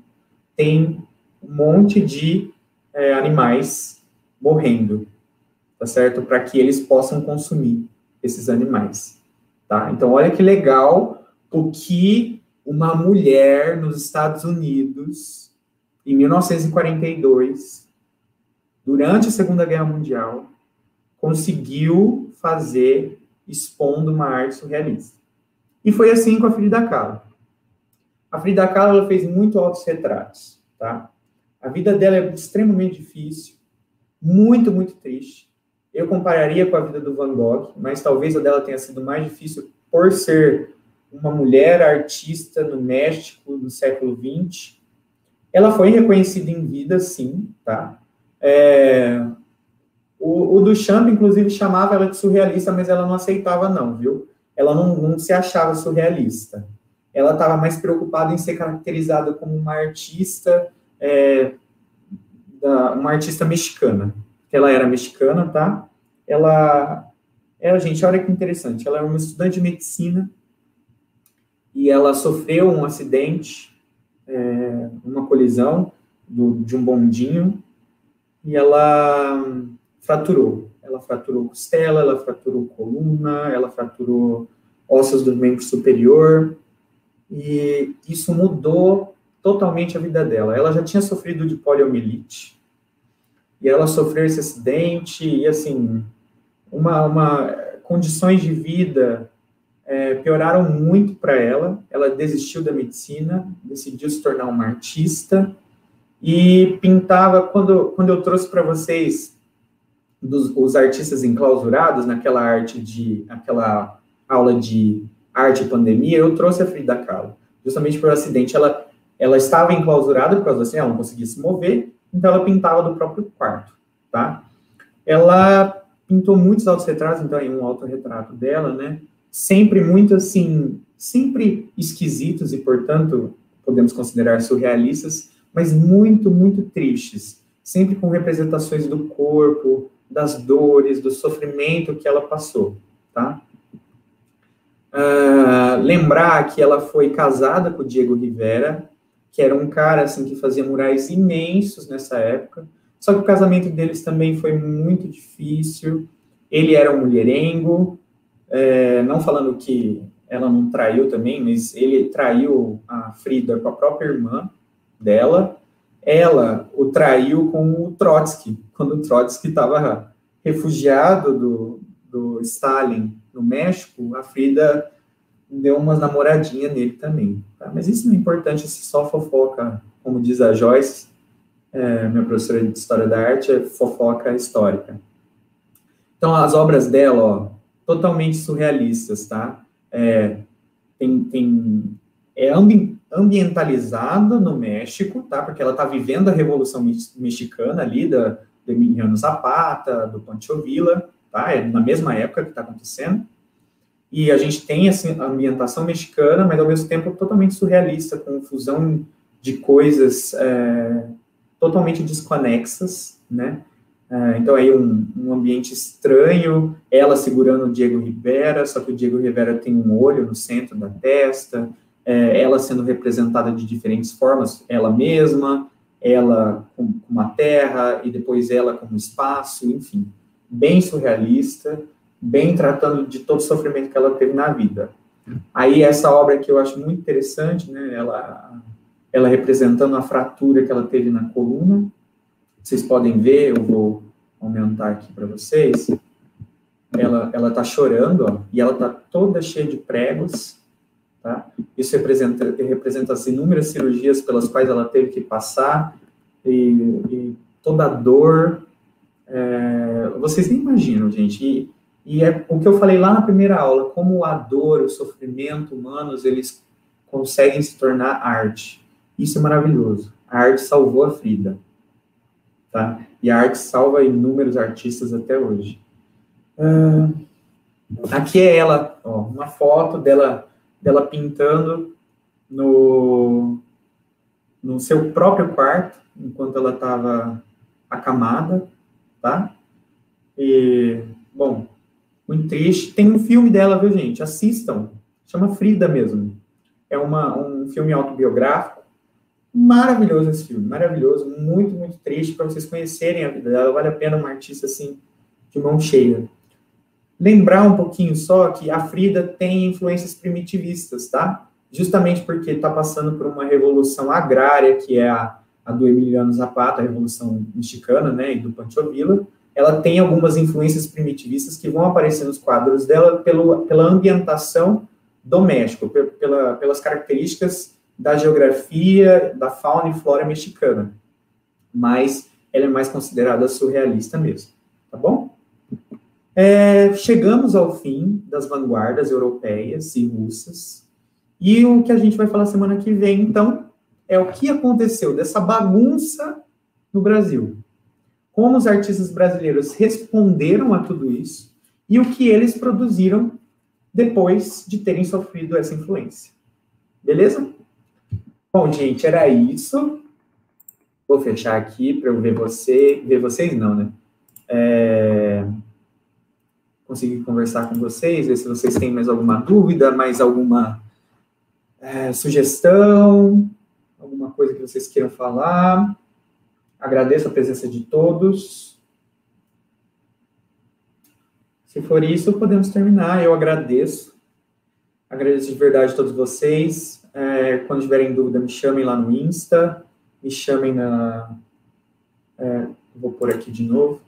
[SPEAKER 1] tem um monte de é, animais morrendo, tá certo? Para que eles possam consumir esses animais, tá? Então, olha que legal o que uma mulher nos Estados Unidos, em 1942, durante a Segunda Guerra Mundial, conseguiu fazer expondo uma arte surrealista. E foi assim com a Frida Kahlo. A Frida Kahlo fez muito altos retratos, tá? A vida dela é extremamente difícil, muito, muito triste. Eu compararia com a vida do Van Gogh, mas talvez a dela tenha sido mais difícil por ser uma mulher artista no México no século XX. Ela foi reconhecida em vida, sim, tá? É, o, o Duchamp, inclusive, chamava ela de surrealista, mas ela não aceitava, não, viu? Ela não, não se achava surrealista. Ela estava mais preocupada em ser caracterizada como uma artista, é, da, uma artista mexicana. Ela era mexicana, tá? Ela, ela, gente, olha que interessante. Ela é uma estudante de medicina e ela sofreu um acidente, é, uma colisão do, de um bondinho e ela fraturou. Ela fraturou costela, ela fraturou coluna, ela fraturou ossos do membro superior, e isso mudou totalmente a vida dela. Ela já tinha sofrido de poliomielite, e ela sofreu esse acidente, e assim, uma, uma condições de vida é, pioraram muito para ela. Ela desistiu da medicina, decidiu se tornar uma artista, e pintava, quando, quando eu trouxe para vocês dos, os artistas enclausurados naquela arte de, aquela aula de arte pandemia, eu trouxe a Frida Kahlo, justamente por acidente. Ela, ela estava enclausurada por causa assim, ela não conseguia se mover, então ela pintava do próprio quarto, tá? Ela pintou muitos autorretratos, então aí um autorretrato dela, né? Sempre muito assim, sempre esquisitos e, portanto, podemos considerar surrealistas, mas muito, muito tristes, sempre com representações do corpo, das dores, do sofrimento que ela passou, tá? Uh, lembrar que ela foi casada com o Diego Rivera, que era um cara assim que fazia murais imensos nessa época. Só que o casamento deles também foi muito difícil. Ele era um mulherengo, é, não falando que ela não traiu também, mas ele traiu a Frida com a própria irmã dela. Ela o traiu com o Trotsky, quando o Trotsky estava refugiado do, do Stalin no México, a Frida deu umas namoradinhas nele também. Tá? Mas isso não é importante, se só fofoca, como diz a Joyce, é, minha professora de História da Arte, é fofoca histórica. Então, as obras dela, ó, totalmente surrealistas, tá? É, tem, tem, é ambi, ambientalizada no México, tá? Porque ela está vivendo a Revolução Mexicana ali, da, do Emiliano Zapata, do Pancho Villa, tá? É na mesma época que está acontecendo. E a gente tem assim, a ambientação mexicana, mas ao mesmo tempo totalmente surrealista, com fusão de coisas é, totalmente desconexas, né? É, então aí um, um, ambiente estranho, ela segurando o Diego Rivera, só que o Diego Rivera tem um olho no centro da testa, é, ela sendo representada de diferentes formas, ela mesma, ela com uma terra e depois ela com um espaço, enfim, bem surrealista, bem tratando de todo o sofrimento que ela teve na vida. Aí essa obra que eu acho muito interessante, né, ela, ela representando a fratura que ela teve na coluna, vocês podem ver, eu vou aumentar aqui para vocês, ela ela está chorando, ó, e ela está toda cheia de pregos, Tá? Isso representa, representa as inúmeras cirurgias pelas quais ela teve que passar e, e toda a dor. É, vocês nem imaginam, gente. E, e é o que eu falei lá na primeira aula, como a dor, o sofrimento humanos, eles conseguem se tornar arte. Isso é maravilhoso. A arte salvou a Frida. Tá? E a arte salva inúmeros artistas até hoje. Uh, aqui é ela, ó, uma foto dela dela pintando no, no seu próprio quarto, enquanto ela estava acamada, tá? E, bom, muito triste. Tem um filme dela, viu, gente? Assistam. Chama Frida mesmo. É uma, um filme autobiográfico. Maravilhoso esse filme, maravilhoso. Muito, muito triste para vocês conhecerem a vida dela. Vale a pena uma artista assim, de mão cheia. Lembrar um pouquinho só que a Frida tem influências primitivistas, tá? Justamente porque está passando por uma revolução agrária, que é a, a do Emiliano Zapata, a Revolução Mexicana, né, e do Pancho Villa, ela tem algumas influências primitivistas que vão aparecer nos quadros dela pelo, pela ambientação do México, pela, pelas características da geografia, da fauna e flora mexicana. Mas ela é mais considerada surrealista mesmo, tá bom? É, chegamos ao fim das vanguardas europeias e russas, e o que a gente vai falar semana que vem, então, é o que aconteceu dessa bagunça no Brasil. Como os artistas brasileiros responderam a tudo isso e o que eles produziram depois de terem sofrido essa influência. Beleza? Bom, gente, era isso. Vou fechar aqui para eu ver você, ver vocês não, né? É... Conseguir conversar com vocês, ver se vocês têm mais alguma dúvida, mais alguma é, sugestão, alguma coisa que vocês queiram falar. Agradeço a presença de todos. Se for isso, podemos terminar. Eu agradeço. Agradeço de verdade a todos vocês. É, quando tiverem dúvida, me chamem lá no Insta. Me chamem na. É, vou pôr aqui de novo.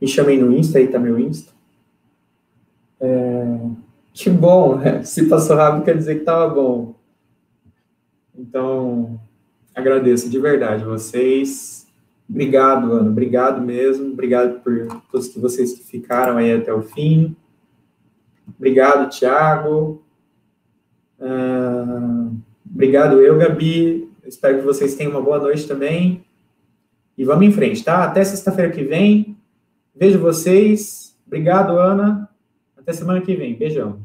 [SPEAKER 1] Me chamem no Insta, aí tá meu Insta. É, que bom, né? Se passou rápido, quer dizer que estava bom. Então, agradeço de verdade vocês. Obrigado, Ana. Obrigado mesmo. Obrigado por todos que vocês que ficaram aí até o fim. Obrigado, Tiago. Uh, obrigado, eu, Gabi. espero que vocês tenham uma boa noite também. E vamos em frente, tá? Até sexta-feira que vem. Vejo vocês. Obrigado, Ana. Até semana que vem. Beijão.